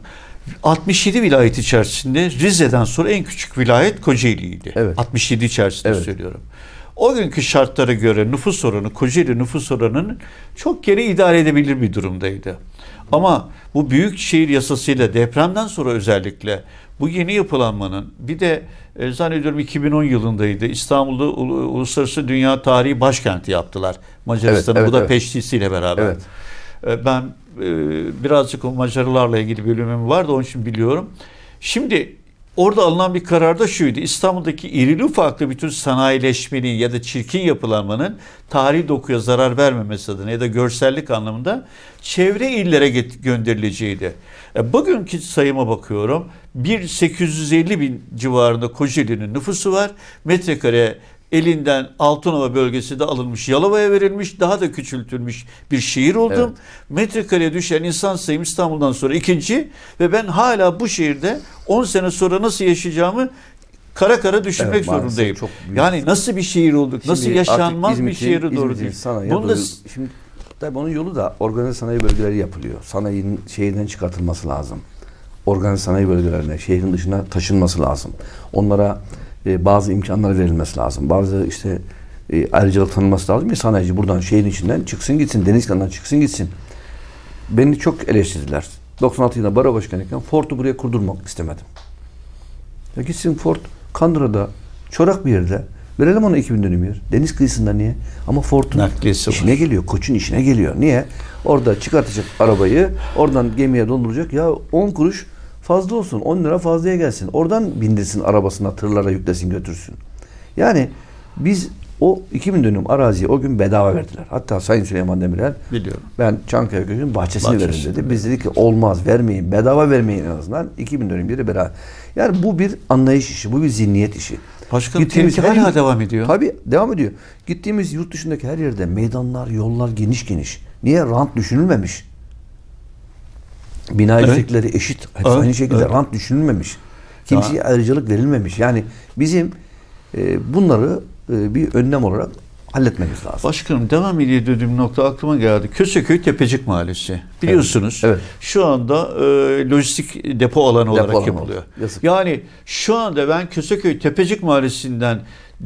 67 vilayet içerisinde Rize'den sonra en küçük vilayet Kocaeli'ydi. Evet. 67 içerisinde evet. söylüyorum. O günkü şartlara göre nüfus oranı, Kocaeli nüfus oranının çok geri idare edebilir bir durumdaydı. Ama bu büyük şehir yasasıyla depremden sonra özellikle bu yeni yapılanmanın bir de e, zannediyorum 2010 yılındaydı. İstanbul'da Uluslararası Dünya Tarihi Başkenti yaptılar. Macaristan'ın evet, evet, Budapeştisiyle evet. beraber. Evet. E, ben e, birazcık o Macarlarla ilgili bölümüm vardı onun için biliyorum. Şimdi Orada alınan bir karar da şuydu. İstanbul'daki irili ufaklı bütün sanayileşmenin ya da çirkin yapılanmanın tarihi dokuya zarar vermemesi adına ya da görsellik anlamında çevre illere gönderileceğiydi. E, bugünkü sayıma bakıyorum. 1.850 bin civarında Kocaeli'nin nüfusu var. Metrekare elinden Altınova bölgesi de alınmış, Yalova'ya verilmiş, daha da küçültülmüş bir şehir oldum. Evet. Metrekareye düşen insan sayım İstanbul'dan sonra ikinci ve ben hala bu şehirde 10 sene sonra nasıl yaşayacağımı kara kara düşünmek evet, zorundayım. Çok yani nasıl bir şehir olduk? Şimdi nasıl yaşanmaz bir şehire doğru değil. Bunu da şimdi tabii onun yolu da organize sanayi bölgeleri yapılıyor. Sanayinin şehirden çıkartılması lazım. Organize sanayi bölgelerine, şehrin dışına taşınması lazım. Onlara e, bazı imkanlar verilmesi lazım. Bazı işte e, ayrıcalık tanınması lazım ki sanayici buradan şehrin içinden çıksın gitsin, deniz kenarından çıksın gitsin. Beni çok eleştirdiler. 96 yılında bara başkanıyken Ford'u buraya kurdurmak istemedim. Ya gitsin Ford Kandıra'da çorak bir yerde verelim ona 2000 dönüm yer. Deniz kıyısında niye? Ama Ford'un işine var. geliyor. Koç'un işine geliyor. Niye? Orada çıkartacak arabayı oradan gemiye dolduracak. Ya 10 kuruş fazla olsun. 10 lira fazlaya gelsin. Oradan bindirsin arabasına, tırlara yüklesin götürsün. Yani biz o 2000 dönüm araziyi o gün bedava verdiler. Hatta Sayın Süleyman Demirel Biliyorum. ben Çankaya Köşkü'nün bahçesini Bahçesi. verin dedi. Biz dedik ki olmaz vermeyin. Bedava vermeyin en azından. 2000 dönüm yeri bedava. Yani bu bir anlayış işi. Bu bir zihniyet işi. Başkanım Gittiğimiz her hala devam ediyor. Tabii devam ediyor. Gittiğimiz yurt dışındaki her yerde meydanlar, yollar geniş geniş. Niye? Rant düşünülmemiş. Bina evet. yüksekleri eşit. Hepsi evet. aynı şekilde evet. rant düşünülmemiş. Kimseye ayrıcalık verilmemiş. Yani bizim e, bunları e, bir önlem olarak halletmemiz lazım. Başkanım devam ediyor dediğim nokta aklıma geldi. Köseköy Tepecik Mahallesi. Biliyorsunuz evet, evet. şu anda e, lojistik depo alanı depo olarak alanı yapılıyor. Yani şu anda ben Köseköy Tepecik Mahallesi'nden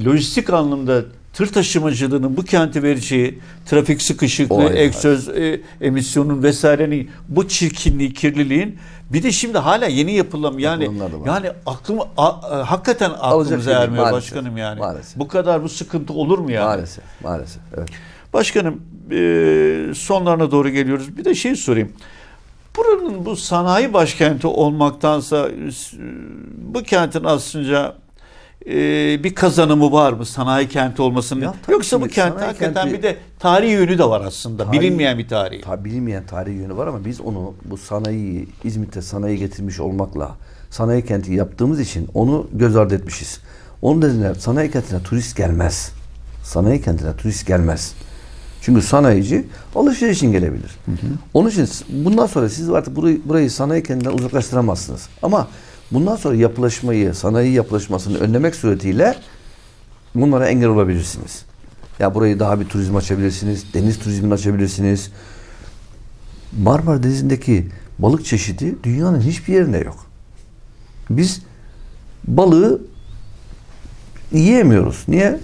lojistik anlamda tır taşımacılığının bu kenti vereceği trafik sıkışıklığı, O ayrı. egzoz e, emisyonun vesairenin bu çirkinliği, kirliliğin bir de şimdi hala yeni yapılan yani yani aklım a- a- hakikaten aklımıza ermiyor maalesef, başkanım yani. maalesef. Bu kadar bu sıkıntı olur mu yani? Maalesef, maalesef. Evet. Başkanım e, sonlarına doğru geliyoruz. Bir de şey sorayım. Buranın bu sanayi başkenti olmaktansa e, bu kentin aslında e, bir kazanımı var mı sanayi kenti olmasının? Ya Yoksa bu kent sanayi hakikaten kenti- bir de tarihi yönü de var aslında. Tarihi- bilinmeyen bir tarihi. Tabii bilinmeyen tarihi yönü var ama biz onu bu sanayiyi İzmit'te sanayi getirmiş olmakla sanayi kenti yaptığımız için onu göz ardı etmişiz. Onun nedeniyle sanayi kentine turist gelmez. Sanayi kentine turist gelmez. Çünkü sanayici alışveriş için gelebilir. Onun için bundan sonra siz artık burayı, burayı sanayi kentinden uzaklaştıramazsınız. Ama bundan sonra yapılaşmayı, sanayi yapılaşmasını önlemek suretiyle bunlara engel olabilirsiniz. Ya burayı daha bir turizm açabilirsiniz, deniz turizmini açabilirsiniz. Marmara Denizi'ndeki balık çeşidi dünyanın hiçbir yerinde yok. Biz balığı yiyemiyoruz. Niye?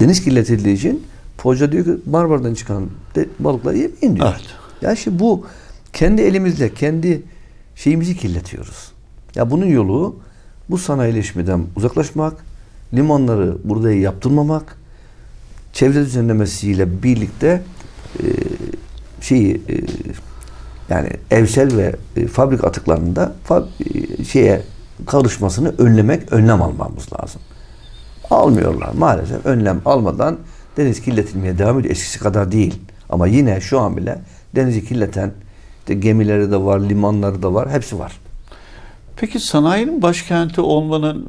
Deniz kirletildiği için poğaça diyor ki Marmara'dan çıkan de, balıkları yemeyin diyor. Evet. Ya şimdi bu kendi elimizle kendi şeyimizi kirletiyoruz. Ya bunun yolu bu sanayileşmeden uzaklaşmak, limanları burada yaptırmamak, çevre düzenlemesiyle birlikte e, şeyi e, yani evsel ve e, fabrik atıklarında fab, e, şeye karışmasını önlemek, önlem almamız lazım. Almıyorlar maalesef. Önlem almadan deniz kirletilmeye devam ediyor. Eskisi kadar değil. Ama yine şu an bile denizi kirleten işte gemileri de var, limanları da var. Hepsi var. Peki sanayinin başkenti olmanın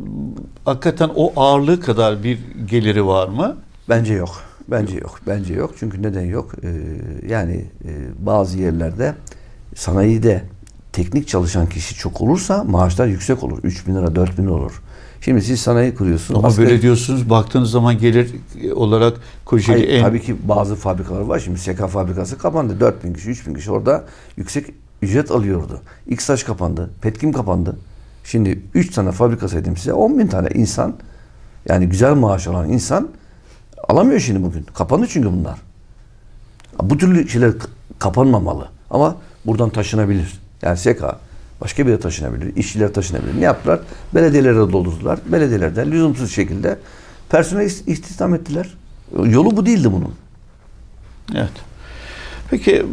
hakikaten o ağırlığı kadar bir geliri var mı? Bence yok. Bence yok. Bence yok. Çünkü neden yok? Ee, yani e, bazı yerlerde sanayide teknik çalışan kişi çok olursa maaşlar yüksek olur. 3 bin lira, 4 bin olur. Şimdi siz sanayi kuruyorsunuz. Ama Asgari- böyle diyorsunuz baktığınız zaman gelir olarak Kocaeli Hayır, en Tabii ki bazı fabrikalar var. Şimdi SK fabrikası kapandı. 4 bin kişi, 3 bin kişi orada yüksek ücret alıyordu. İksaç kapandı. Petkim kapandı. Şimdi 3 tane fabrika saydım size. 10 bin tane insan yani güzel maaş alan insan alamıyor şimdi bugün. Kapandı çünkü bunlar. Bu türlü şeyler kapanmamalı. Ama buradan taşınabilir. Yani SK başka bir yere taşınabilir. işçiler taşınabilir. Ne yaptılar? Belediyelere doldurdular. Belediyelerden lüzumsuz şekilde personel ist- istihdam ettiler. Yolu bu değildi bunun. Evet. Peki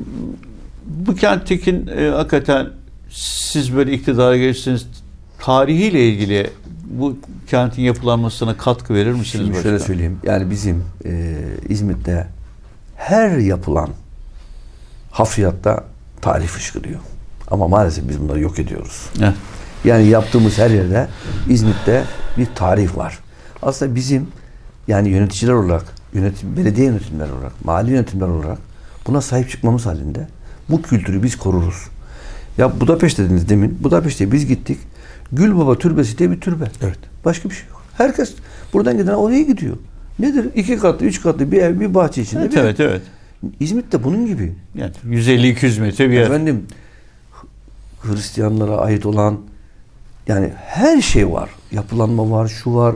bu kentteki e, hakikaten siz böyle iktidara gelirseniz tarihiyle ilgili bu kentin yapılanmasına katkı verir misiniz Şimdi başkan? şöyle söyleyeyim. Yani bizim e, İzmit'te her yapılan hafriyatta tarih fışkırıyor. Ama maalesef biz bunları yok ediyoruz. Evet. Yani yaptığımız her yerde İzmit'te bir tarih var. Aslında bizim yani yöneticiler olarak, yönetim, belediye yönetimler olarak, mali yönetimler olarak buna sahip çıkmamız halinde bu kültürü biz koruruz. Ya Budapeşte dediniz demin. Budapeşte'ye biz gittik. Gülbaba Türbesi diye bir türbe. Evet. Başka bir şey yok. Herkes buradan giden oraya gidiyor. Nedir? İki katlı, üç katlı bir ev, bir bahçe içinde. Evet, bir ev. evet, evet. İzmit de bunun gibi. Yani 150-200 metre bir yer. Efendim Hristiyanlara ait olan yani her şey var. Yapılanma var, şu var,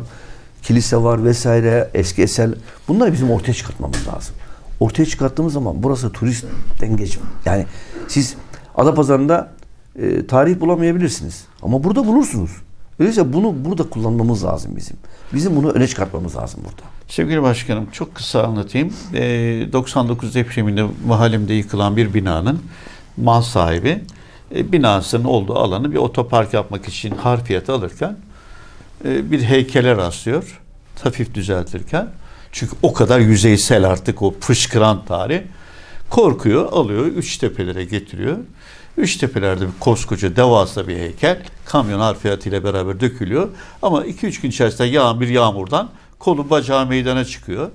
kilise var vesaire, eski eser. Bunları bizim ortaya çıkartmamız lazım. Ortaya çıkarttığımız zaman burası turistten geç. Yani siz Adapazarı'nda e, tarih bulamayabilirsiniz. Ama burada bulursunuz. Öyleyse bunu burada kullanmamız lazım bizim. Bizim bunu öne çıkartmamız lazım burada. Sevgili başkanım çok kısa anlatayım. Ee, 99 depreminde mahallemde yıkılan bir binanın mal sahibi e, binasının olduğu alanı bir otopark yapmak için harfiyat alırken e, bir heykele rastlıyor. Hafif düzeltirken. Çünkü o kadar yüzeysel artık o fışkıran tarih. Korkuyor, alıyor, üç tepelere getiriyor. Üç tepelerde bir koskoca devasa bir heykel kamyon harfiyatıyla beraber dökülüyor. Ama 2-3 gün içerisinde yağan bir yağmurdan kolu bacağı meydana çıkıyor.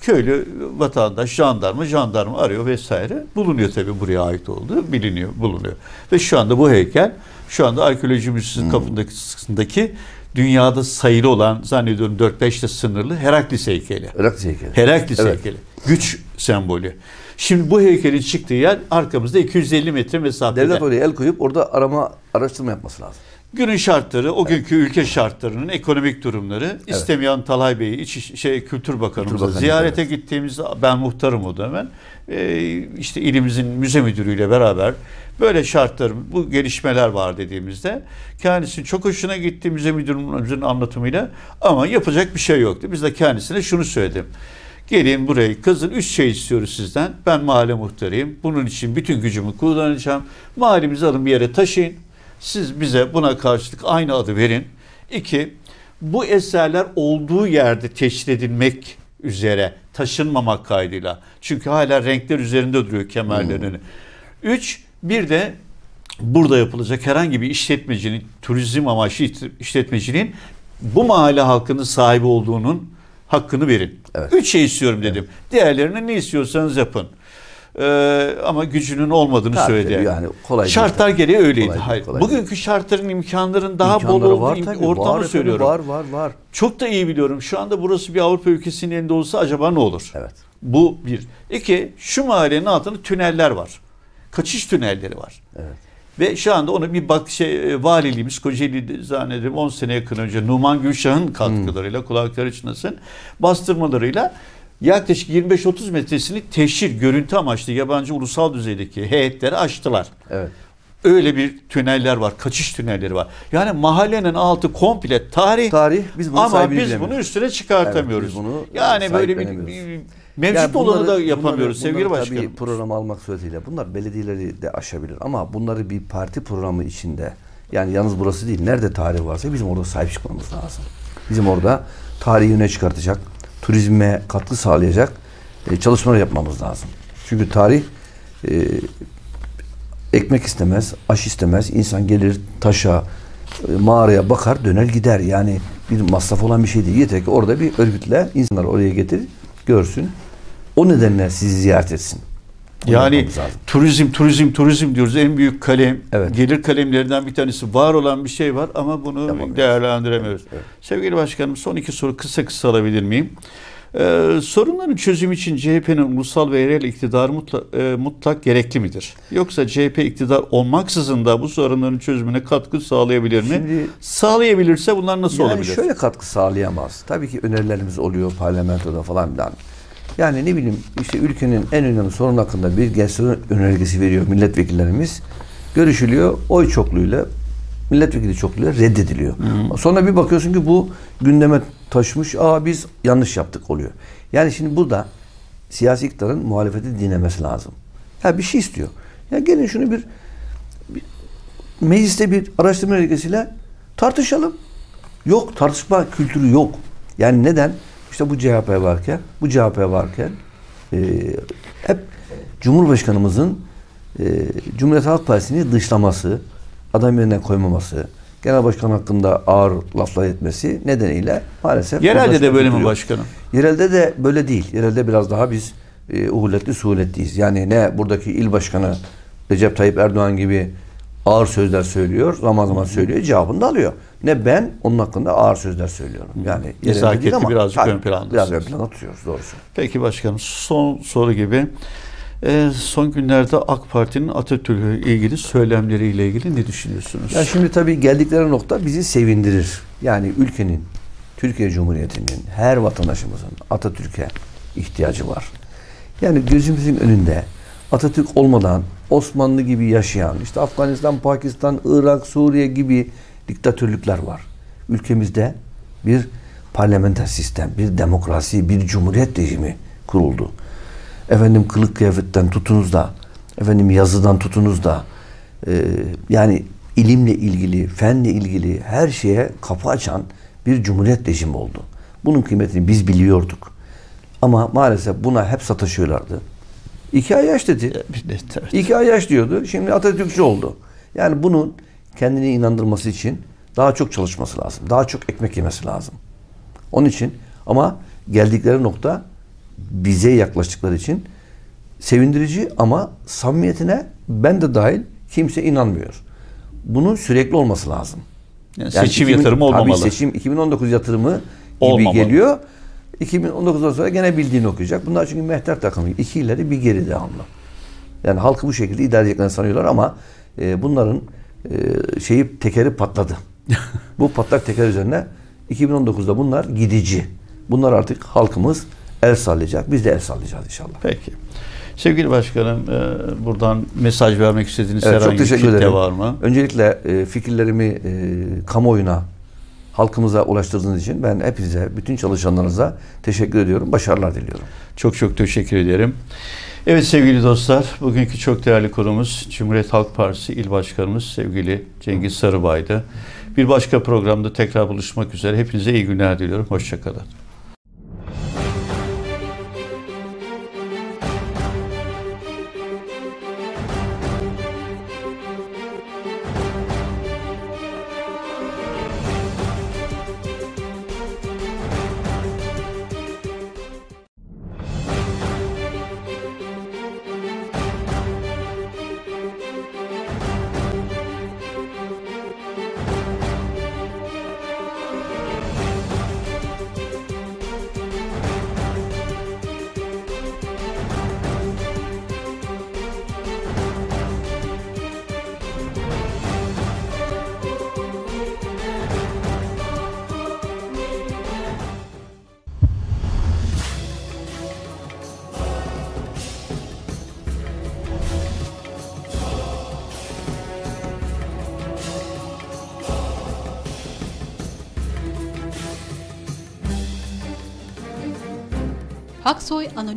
Köylü vatandaş, jandarma, jandarma arıyor vesaire. Bulunuyor tabii buraya ait olduğu biliniyor, bulunuyor. Ve şu anda bu heykel şu anda arkeoloji müzesinin kapındaki dünyada sayılı olan zannediyorum 4-5 de sınırlı Heraklis heykeli. Heraklis heykeli. Heraklis Evet. heykeli. Güç sembolü. Şimdi bu heykelin çıktığı yer arkamızda 250 metre mesafede. Devlet oraya el koyup orada arama, araştırma yapması lazım. Günün şartları, o günkü ülke şartlarının ekonomik durumları istemeyen Talay Bey'i İç şey Kültür Bakanımıza Bakanı, ziyarete gittiğimizde ben muhtarım o dönem. Ee, işte ilimizin müze müdürüyle beraber böyle şartlar, bu gelişmeler var dediğimizde kendisinin çok hoşuna gitti müze müdürümüzün anlatımıyla ama yapacak bir şey yoktu. Biz de kendisine şunu söyledim. Gelin burayı kızın üç şey istiyoruz sizden. Ben mahalle muhtarıyım. Bunun için bütün gücümü kullanacağım. Mahallemizi alın bir yere taşıyın. Siz bize buna karşılık aynı adı verin. İki, bu eserler olduğu yerde teşhir edilmek üzere taşınmamak kaydıyla. Çünkü hala renkler üzerinde duruyor kemerlerini. Üç, bir de burada yapılacak herhangi bir işletmecinin, turizm amaçlı işletmecinin bu mahalle halkının sahibi olduğunun hakkını verin. Üç şey istiyorum dedim. Diğerlerini ne istiyorsanız yapın. Ee, ama gücünün olmadığını Tabii, söyledi. yani kolay değil Şartlar tabii. gereği öyleydi. Kolay değil, Hayır. kolay Bugünkü şartların imkanların daha bol olduğu tabii, ortamı var söylüyorum. var, var, var. Çok da iyi biliyorum. Şu anda burası bir Avrupa ülkesinin elinde olsa acaba ne olur? Evet. Bu bir. İki, şu mahallenin altında tüneller var. Kaçış tünelleri var. Evet. Ve şu anda onu bir bak şey e, valiliğimiz Kocaeli zannederim 10 sene yakın önce Numan Gülşah'ın katkılarıyla kulakları çınlasın bastırmalarıyla yaklaşık 25-30 metresini teşhir görüntü amaçlı yabancı ulusal düzeydeki heyetleri açtılar. Evet. Öyle bir tüneller var, kaçış tünelleri var. Yani mahallenin altı komple tarih. Tarih biz bunun ama biz bilemiyoruz. bunu üstüne çıkartamıyoruz. Evet, biz bunu yani böyle bir, bir mevcut Yani olanı bunları- da yapamıyoruz bunları- sevgili bunları başkanım. Tabii program almak suretiyle bunlar belediyeleri de aşabilir ama bunları bir parti programı içinde yani yalnız burası değil nerede tarih varsa bizim orada sahip çıkmamız lazım. Bizim orada tarihi öne çıkartacak, turizme katkı sağlayacak e, çalışmalar yapmamız lazım. Çünkü tarih e, ekmek istemez, aş istemez. İnsan gelir taşa, e, mağaraya bakar, döner gider. Yani bir masraf olan bir şey değil. Yeter ki orada bir örgütle insanları oraya getir, görsün. O nedenle sizi ziyaret etsin. Bunu Yani turizm, turizm, turizm diyoruz. En büyük kalem, gelir kalemlerinden bir tanesi var olan bir şey var ama bunu değerlendiremiyoruz. Sevgili Başkanım son iki soru kısa kısa alabilir miyim? Ee, sorunların çözümü için CHP'nin ulusal ve yerel iktidarı mutlak, e, mutlak gerekli midir? Yoksa CHP iktidar olmaksızın da bu sorunların çözümüne katkı sağlayabilir mi? Şimdi- Sağlayabilirse bunlar nasıl yani olabilir? şöyle katkı sağlayamaz. Tabii ki önerilerimiz oluyor parlamentoda falan filan. Yani ne bileyim işte ülkenin en önemli sorun hakkında bir gençlerin önergesi veriyor milletvekillerimiz. Görüşülüyor. Oy çokluğuyla milletvekili çokluğuyla reddediliyor. Sonra bir bakıyorsun ki bu gündeme taşmış. Aa biz yanlış yaptık oluyor. Yani şimdi burada siyasi iktidarın muhalefeti dinlemesi lazım. Ya bir şey istiyor. Ya gelin şunu bir, bir mecliste bir araştırma önergesiyle tartışalım. Yok tartışma kültürü yok. Yani neden? İşte bu CHP varken, bu CHP varken e, hep Cumhurbaşkanımızın e, Cumhuriyet Halk Partisi'ni dışlaması, adam yerine koymaması, genel başkan hakkında ağır laflar etmesi nedeniyle maalesef Yerelde de böyle mi başkanım? Yerelde de böyle değil. Yerelde biraz daha biz e, uhulletli suhuletliyiz. Yani ne buradaki il başkanı Recep Tayyip Erdoğan gibi ağır sözler söylüyor, zaman zaman söylüyor, cevabını da alıyor. Ne ben onun hakkında ağır sözler söylüyorum. Yani Nezaketi ama birazcık tabii, ön planda. Biraz ön plana tutuyoruz doğrusu. Peki başkanım son soru gibi. Ee, son günlerde AK Parti'nin Atatürk'le ilgili söylemleriyle ilgili ne düşünüyorsunuz? Ya şimdi tabii geldikleri nokta bizi sevindirir. Yani ülkenin, Türkiye Cumhuriyeti'nin, her vatandaşımızın Atatürk'e ihtiyacı var. Yani gözümüzün önünde Atatürk olmadan Osmanlı gibi yaşayan, işte Afganistan, Pakistan, Irak, Suriye gibi diktatörlükler var. Ülkemizde bir parlamenter sistem, bir demokrasi, bir cumhuriyet rejimi kuruldu. Efendim kılık kıyafetten tutunuz da, efendim yazıdan tutunuz da, e, yani ilimle ilgili, fenle ilgili her şeye kapı açan bir cumhuriyet rejimi oldu. Bunun kıymetini biz biliyorduk. Ama maalesef buna hep sataşıyorlardı. İki ay yaş dedi. İki ay yaş diyordu. Şimdi Atatürkçü oldu. Yani bunun kendini inandırması için daha çok çalışması lazım. Daha çok ekmek yemesi lazım. Onun için ama geldikleri nokta bize yaklaştıkları için sevindirici ama samimiyetine ben de dahil kimse inanmıyor. Bunun sürekli olması lazım. Yani seçim yatırımı olmamalı. Tabii seçim 2019 yatırımı gibi Olmamalı. geliyor. 2019'dan sonra gene bildiğini okuyacak. Bunlar çünkü mehter takımı. İki ileri bir geri devamlı. Yani halkı bu şekilde idare edeceklerini sanıyorlar ama e, bunların e, şeyi tekeri patladı. Bu patlak teker üzerine 2019'da bunlar gidici. Bunlar artık halkımız el sallayacak. Biz de el sallayacağız inşallah. Peki. Sevgili başkanım, e, buradan mesaj vermek istediğiniz Evet, herhangi bir kitle var mı? Öncelikle e, fikirlerimi e, kamuoyuna, halkımıza ulaştırdığınız için ben hepinize, bütün çalışanlarınıza teşekkür ediyorum. Başarılar diliyorum. Çok çok teşekkür ederim. Evet sevgili dostlar, bugünkü çok değerli konumuz Cumhuriyet Halk Partisi İl Başkanımız sevgili Cengiz Sarıbay'dı. Bir başka programda tekrar buluşmak üzere. Hepinize iyi günler diliyorum. Hoşçakalın.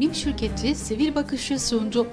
Anonim Şirketi Sivil Bakışı sundu.